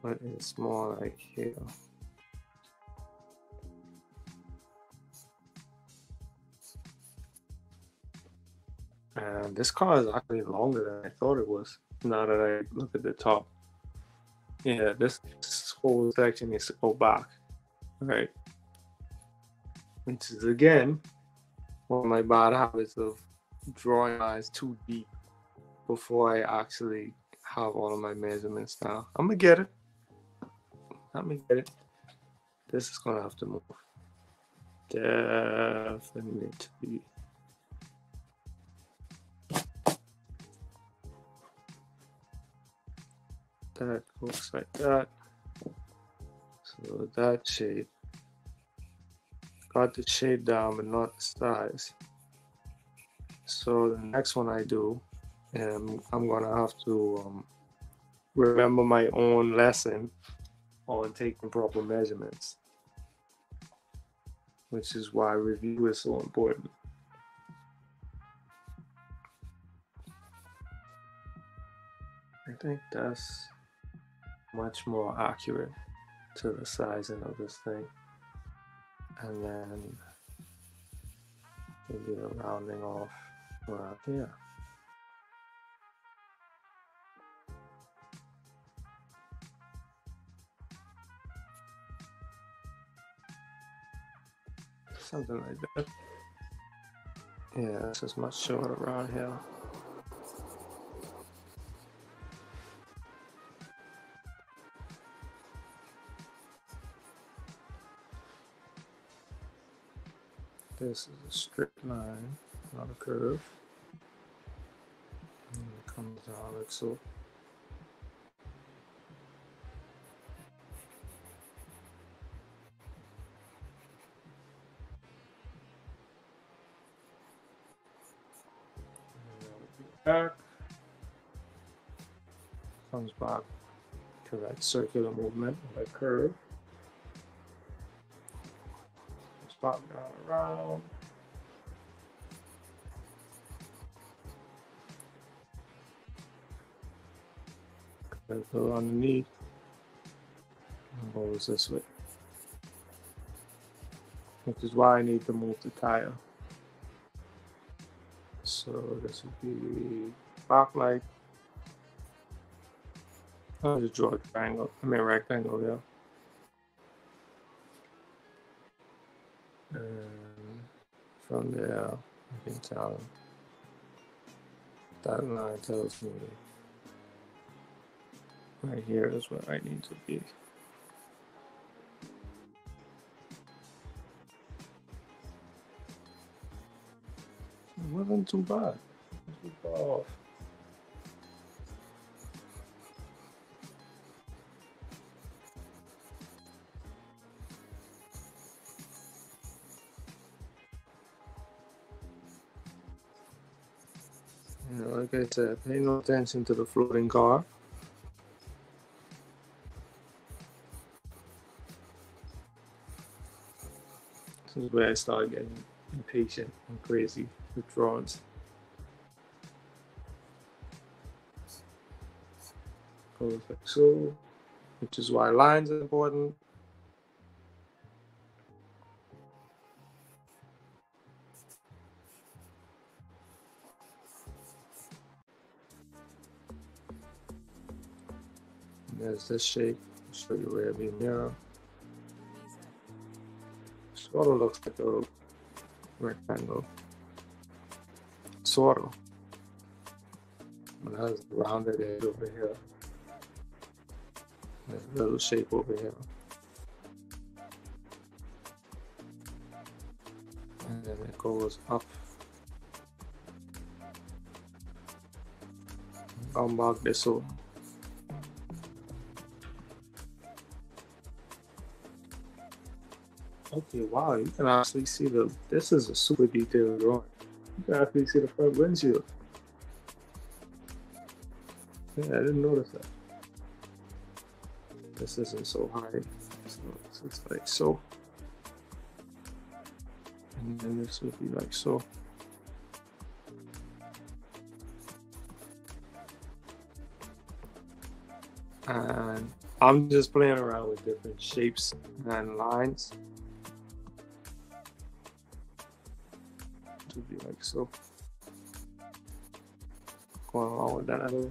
but it's more like here. And this car is actually longer than I thought it was. Now that I look at the top. Yeah, this whole section needs to go back. Right. Which is again one of my bad habits of drawing eyes too deep before I actually have all of my measurements now. I'm gonna get it. I'm gonna get it. This is gonna have to move. Definitely. That looks like that. So that shape. Got the shape down, but not the size. So the next one I do, um, I'm gonna have to um, remember my own lesson on taking proper measurements, which is why review is so important. I think that's much more accurate to the sizing of this thing. And then maybe a rounding off around here. Something like that. Yeah, this is much shorter around here. This is a straight line, not a curve. And it comes down like so. Back comes back to that circular movement, that curve. spot going around. Go underneath. Goes this way. Which is why I need to move the tire. So this would be backlight. I'll just draw a triangle, I mean rectangle there. And from there, you can tell that line tells me Right here is where I need to be. It wasn't too bad. Too far off. You know, like I said, pay no attention to the floating car. This is where I started getting impatient and crazy with drawings. Goes like so, which is why lines are important. There's this shape. I'll show you where it be mirror. Sort of looks like a rectangle. Sort of. A rounded edge over here. A little shape over here. And then it goes up. Down back this one. Okay, wow, you can actually see the, this is a super detailed drawing. You can actually see the front windshield. Yeah, I didn't notice that. This isn't so high. So it's like so. And then this would be like so. And I'm just playing around with different shapes and lines. To be like so. Going along with that other.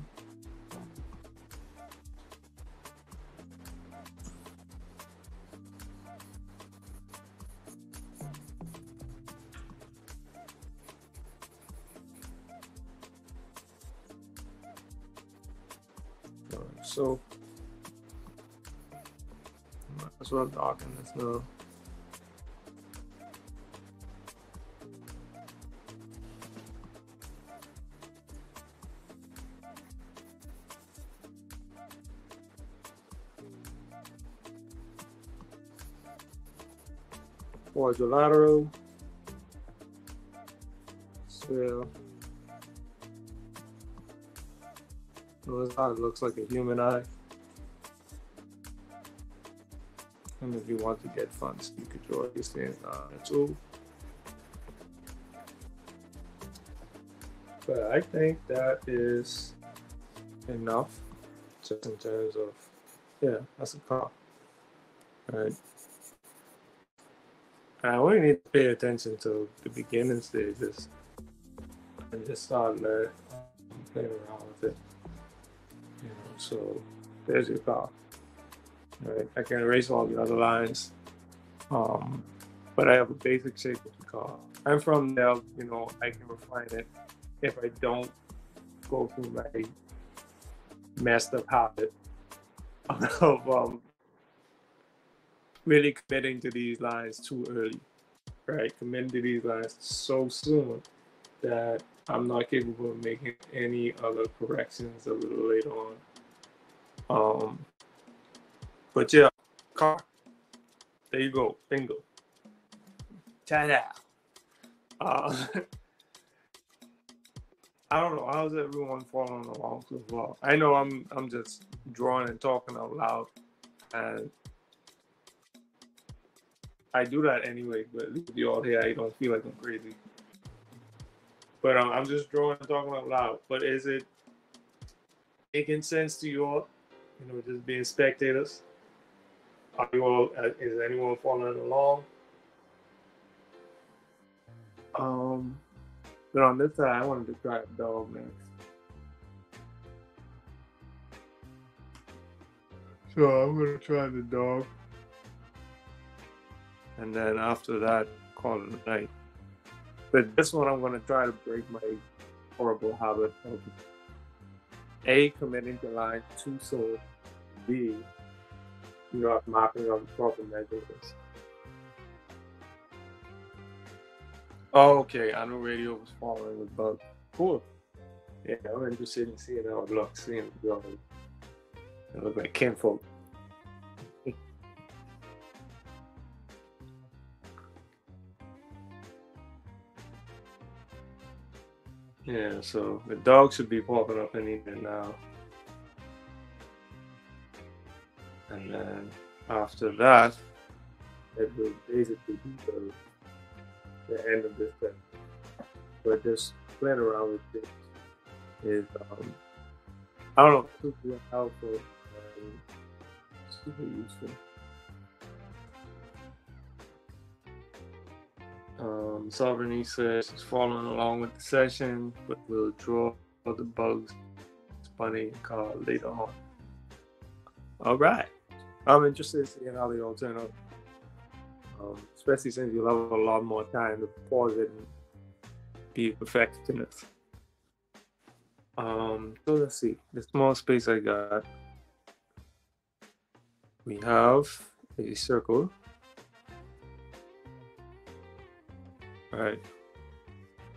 Alright, So might as well darken this now. Quadrilateral. So Notice how it looks like a human eye. And if you want to get funds, you could draw these things on a tool. But I think that is enough just in terms of, yeah, that's a car. Right. I only need to pay attention to the beginning stages and just start learning, playing around with it. You know, so there's your car. Right. I can erase all the other lines. Um, but I have a basic shape of the car. I'm from there, you know, I can refine it if I don't go through my messed up habit [laughs] of um, really committing to these lines too early, right? Committing to these lines so soon that I'm not capable of making any other corrections a little later on. Um, but yeah, car. There you go, bingo. Ta-da. Uh, [laughs] I don't know. How's everyone following along so far? I know I'm I'm just drawing and talking out loud, and I do that anyway. But with you all here, I don't feel like I'm crazy. But um, I'm just drawing and talking out loud. But is it making sense to you all? You know, just being spectators. Are you all? uh, Is anyone following along? Um, but on this side, I wanted to try a dog next. So I'm gonna try the dog, and then after that, call it a night. But this one, I'm gonna try to break my horrible habit of a committing to line too soon, B, you are mapping on proper measurements. Oh, okay. I know radio was following bug. Cool. Yeah, I'm interested in seeing how it looks, seeing it growing. It look like kinfolk. Yeah, so the dog should be popping up any minute now. And then after that, it will basically be the, the end of this thing. But just playing around with this is, um, I don't know, super helpful and super useful. Um, Sovereignty says it's following along with the session, but we'll draw the Bugs Bunny card later on. All right. I'm interested in seeing how they all turn out. Um, especially since you'll have a lot more time to pause it and be perfectionist. Um, so let's see. The small space I got. We have a circle. Right.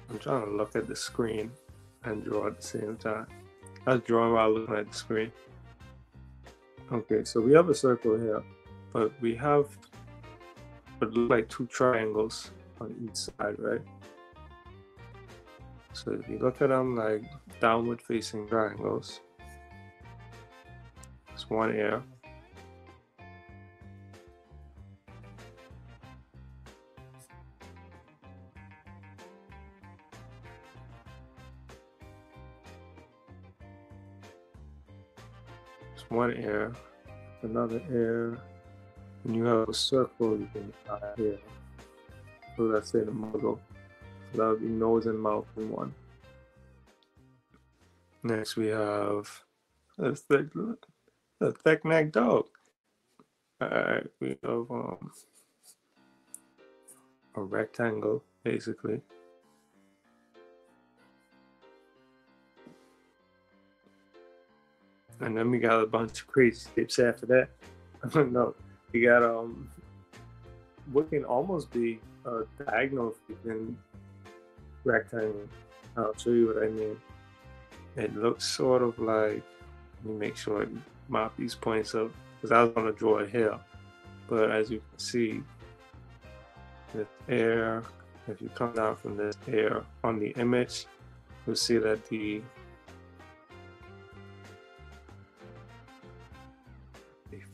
I'm trying to look at the screen and draw at the same time. I was drawing while looking at the screen. Okay, so we have a circle here, but we have what look like two triangles on each side, right? So if you look at them like downward facing triangles, it's one ear. One ear, another ear, and you have a circle you can tie here. So let's say the muzzle. So that would be nose and mouth in one. Next we have a thick, a thick neck dog. Alright, we have um, a rectangle basically. And then we got a bunch of crazy shapes after that. [laughs] no, we got um what can almost be a diagonal freaking rectangle. I'll show you what I mean. It looks sort of like let me make sure I mop these points up because I was gonna draw it here. But as you can see, this air, if you come down from this air on the image, you'll see that the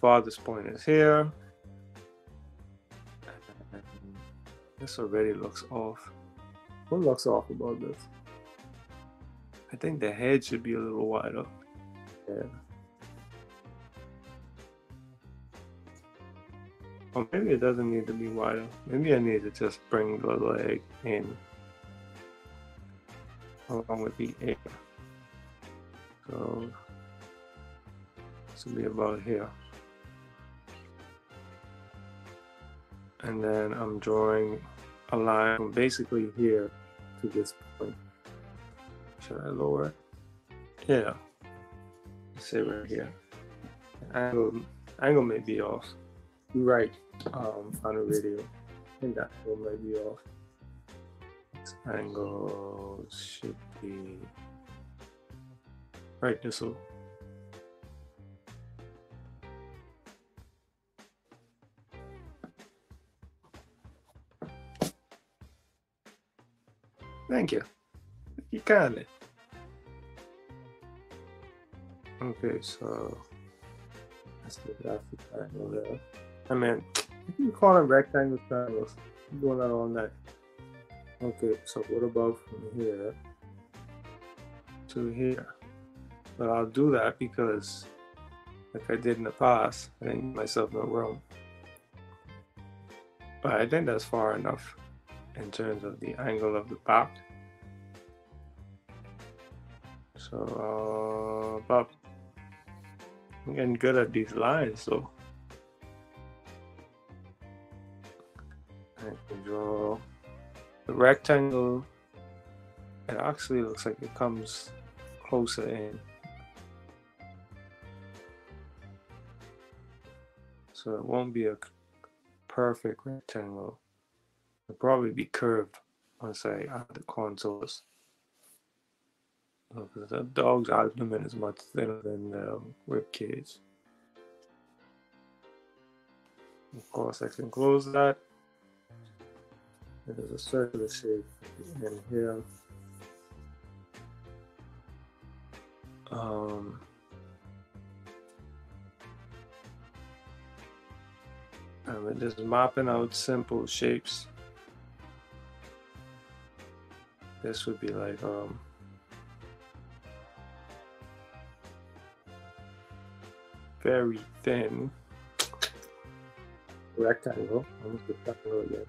farthest point is here. This already looks off. What looks off about this? I think the head should be a little wider. Yeah. Or maybe it doesn't need to be wider. Maybe I need to just bring the leg in along with the air. So this will be about here. And then I'm drawing a line basically here to this point. Should I lower? Yeah. Let's say right here. Angle, angle may be off. Right um, on video. I think that angle may be off. This angle should be right this way. Thank you. You kindly. Okay, so that's the graphic triangle there. I mean, you call them rectangle triangles. I'm doing that all night. Okay, so what about from here to here? But I'll do that because, like I did in the past, I didn't give myself no room. But I think that's far enough in terms of the angle of the back. So, uh, but I'm getting good at these lines, so I can draw the rectangle. It actually looks like it comes closer in. So it won't be a perfect rectangle. It'll probably be curved once I add the contours. Because the dog's abdomen is much thinner than the rib cage. Of course, I can close that. There's a circular shape in here. Um, we're just mapping out simple shapes. This would be like um, very thin rectangle. Almost rectangle again.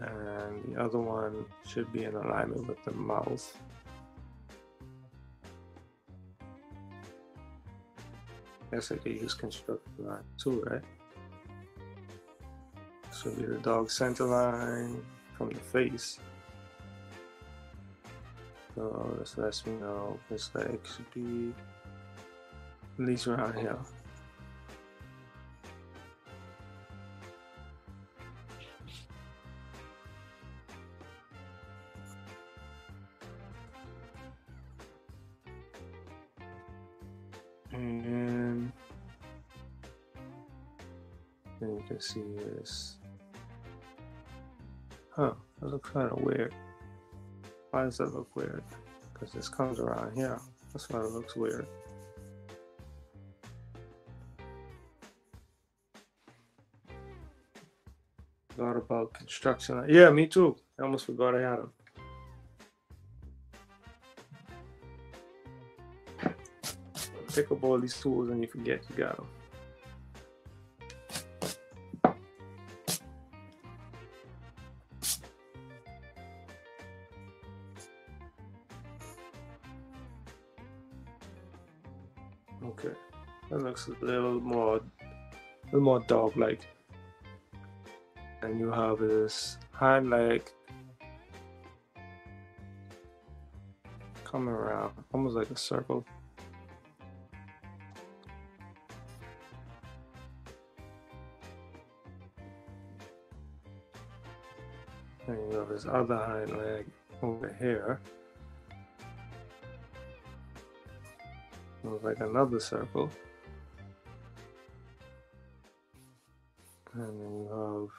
And the other one should be in alignment with the mouth. Guess I could use construct line too, right? So be the dog center line from the face. So this lets me know this leg should be at least around here. And then you can see this. Huh, that looks kind of weird. Why does that look weird? Because this comes around here. That's why it looks weird. Forgot about construction. Yeah, me too. I almost forgot I had them. Pick up all these tools and you forget you got them. Looks a little more, a little more dog-like. And you have this hind leg coming around, almost like a circle. And you have his other hind leg over here. Looks like another circle. And then you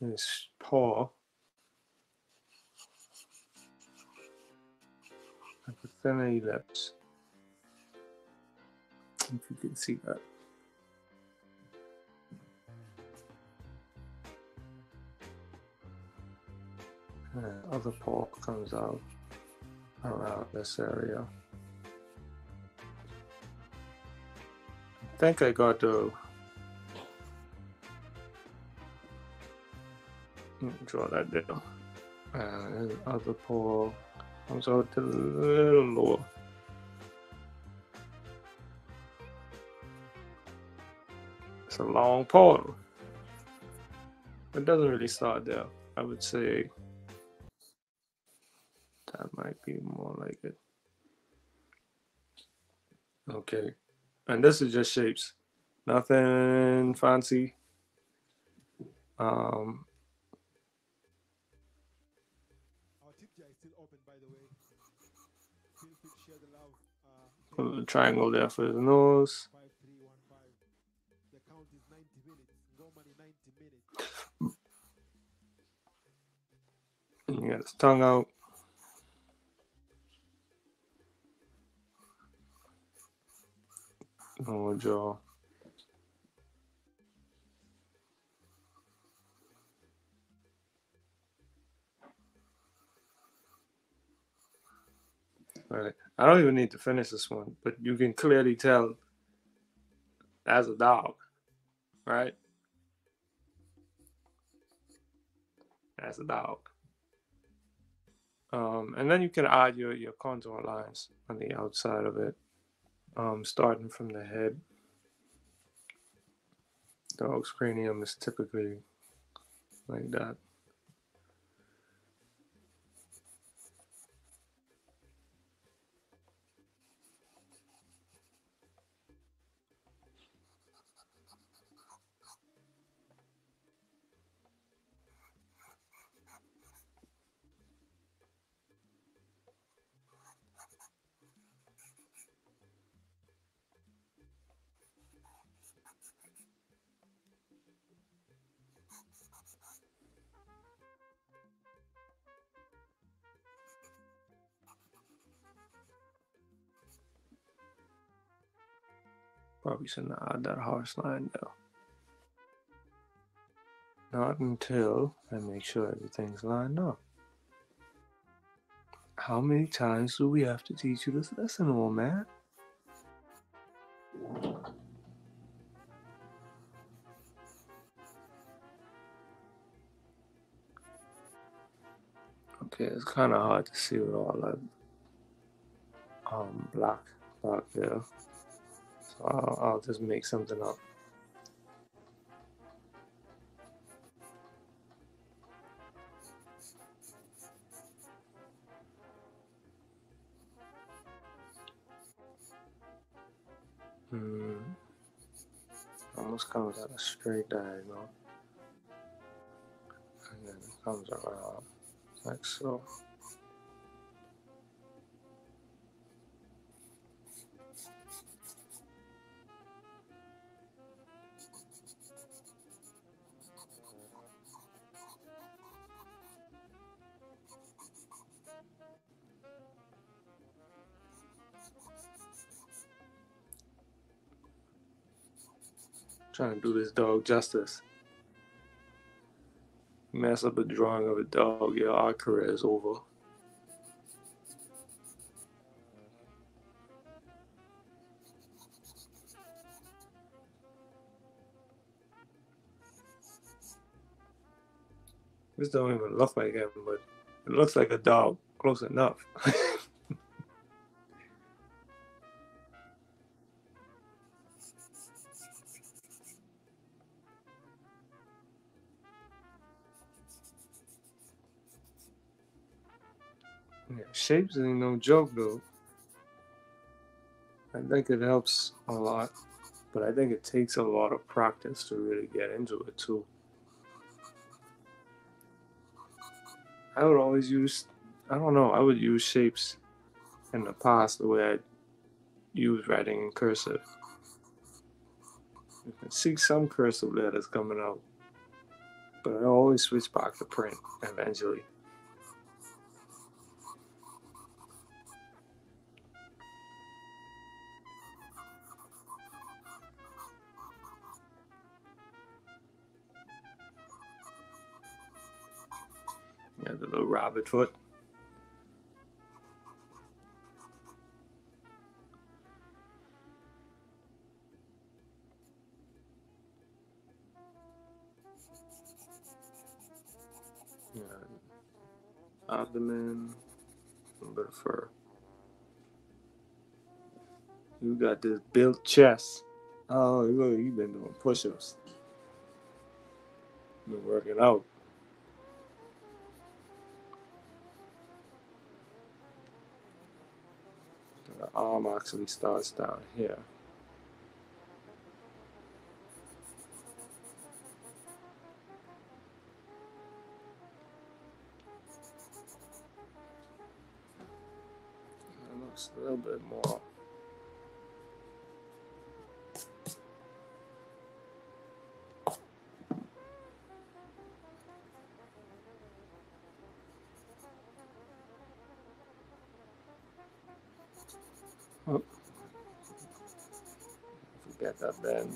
have this paw. Like a thin ellipse. If you can see that. And other paw comes out around this area. Think I got uh, to draw that down. And other pole comes out a little lower. It's a long pole. It doesn't really start there. I would say that might be more like it. Okay. And this is just shapes. Nothing fancy. Um, Our tip jar is still open, by the way. Feel free to share the love. Uh, triangle there for the nose. 5315. The count is 90 minutes. Normally 90 minutes. And you got his tongue out. Lower jaw. Right. I don't even need to finish this one, but you can clearly tell as a dog, right? As a dog. Um, and then you can add your, your contour lines on the outside of it, um, starting from the head. Dog's cranium is typically like that. Shouldn't have add that horse line though. Not until I make sure everything's lined up. How many times do we have to teach you this lesson, old man? Okay, it's kind of hard to see with all that um black back there. I'll, I'll just make something up. Hmm. Almost comes at a straight diagonal. And then it comes around like so. Trying to do this dog justice. Mess up a drawing of a dog, yeah, our career is over. This don't even look like him, but it looks like a dog, close enough. [laughs] shapes ain't no joke though. I think it helps a lot, but I think it takes a lot of practice to really get into it too. I would always use, I don't know, I would use shapes in the past the way I use writing in cursive. You can see some cursive letters coming out, but I always switch back to print eventually. Yeah, the little rabbit foot. Abdomen, a little bit of fur. You got this built chest. Oh, look, you've been doing push-ups. Been working out. Arm actually starts down here. It looks a little bit more. Oh, that.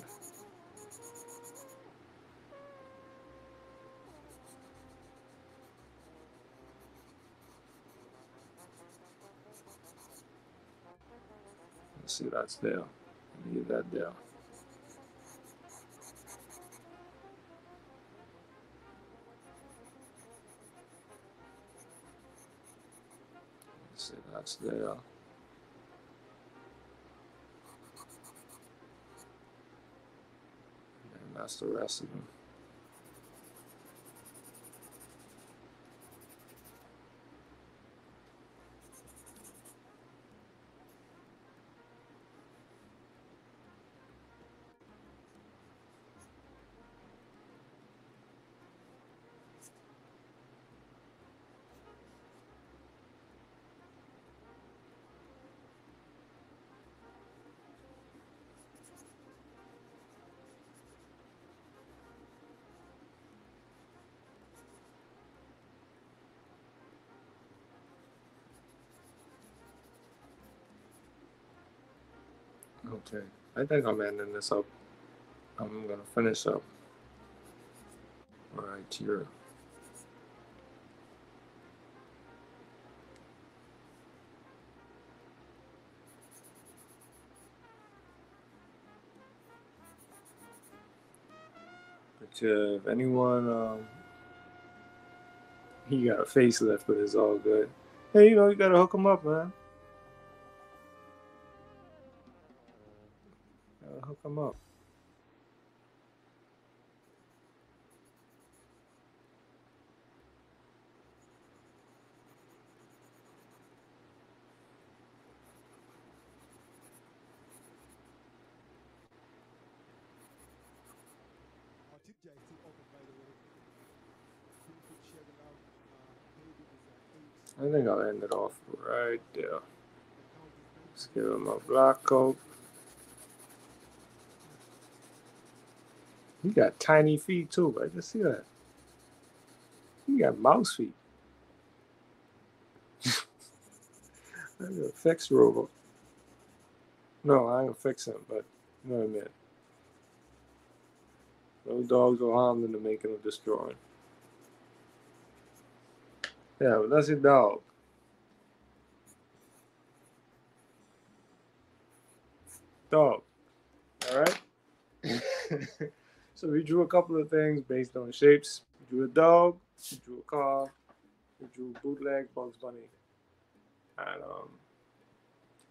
Let's see, that's there. Leave that there. Let's see, that's there. And the rest of them. Okay, I think I'm ending this up. I'm gonna finish up right here. But uh, if anyone, um, he got a facelift, but it's all good. Hey, you know, you gotta hook him up, man. At eight. I think I'll end it off right there. The count is nine. Let's give him a black coat. He got tiny feet too. I just see that. He got mouse feet. [laughs] I'm gonna fix Robo. No, I ain't gonna fix him, but you know what I mean. No dogs are harmed in the making of destroying. Yeah, but that's your dog. Dog. All right. [laughs] so we drew a couple of things based on shapes. We drew a dog. We drew a car. We drew bootleg Bugs Bunny. And um,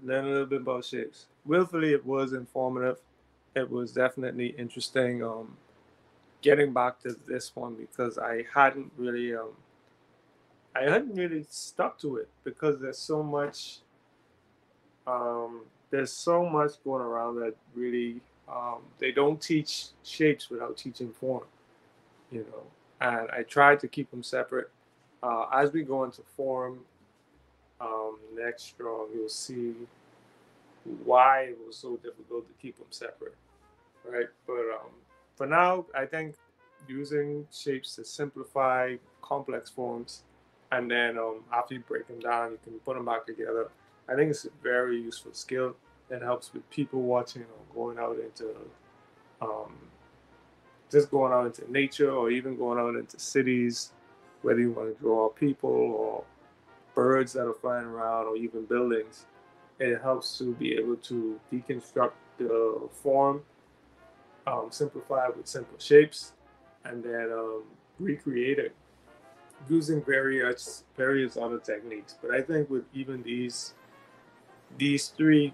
learn a little bit about shapes. Willfully, it was informative. It was definitely interesting. Um, getting back to this one because I hadn't really um, I hadn't really stuck to it because there's so much um, there's so much going around that really um, they don't teach shapes without teaching form, you know. And I tried to keep them separate. Uh, as we go into form um, next strong, you'll see why it was so difficult to keep them separate, right? But um, for now, I think using shapes to simplify complex forms, and then um, after you break them down, you can put them back together. I think it's a very useful skill that helps with people watching or going out into um, just going out into nature or even going out into cities, whether you want to draw people or birds that are flying around or even buildings. It helps to be able to deconstruct the form, um, simplify it with simple shapes, and then um, recreate it using various various other techniques. But I think with even these these three,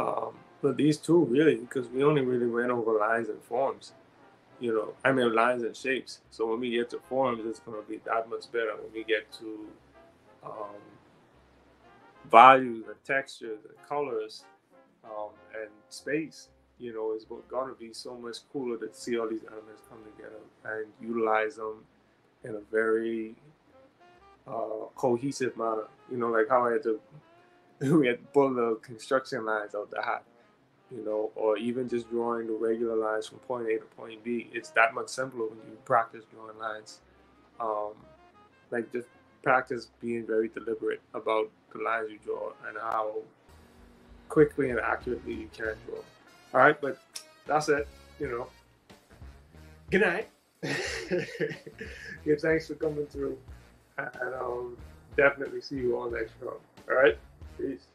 um, but these two really, because we only really went over lines and forms. You know, I mean lines and shapes. So when we get to forms, it's gonna be that much better. When we get to um, values and textures and colors um, and space, you know, is gonna be so much cooler to see all these elements come together and utilize them in a very uh, cohesive manner. You know, like how I had to we had to the construction lines out the hat, you know, or even just drawing the regular lines from point A to point B. It's that much simpler when you practice drawing lines. Um, like just practice being very deliberate about the lines you draw and how quickly and accurately you can draw. All right, but that's it. You know. Good night. [laughs] yeah, thanks for coming through, and um, definitely see you all next show. All right, peace.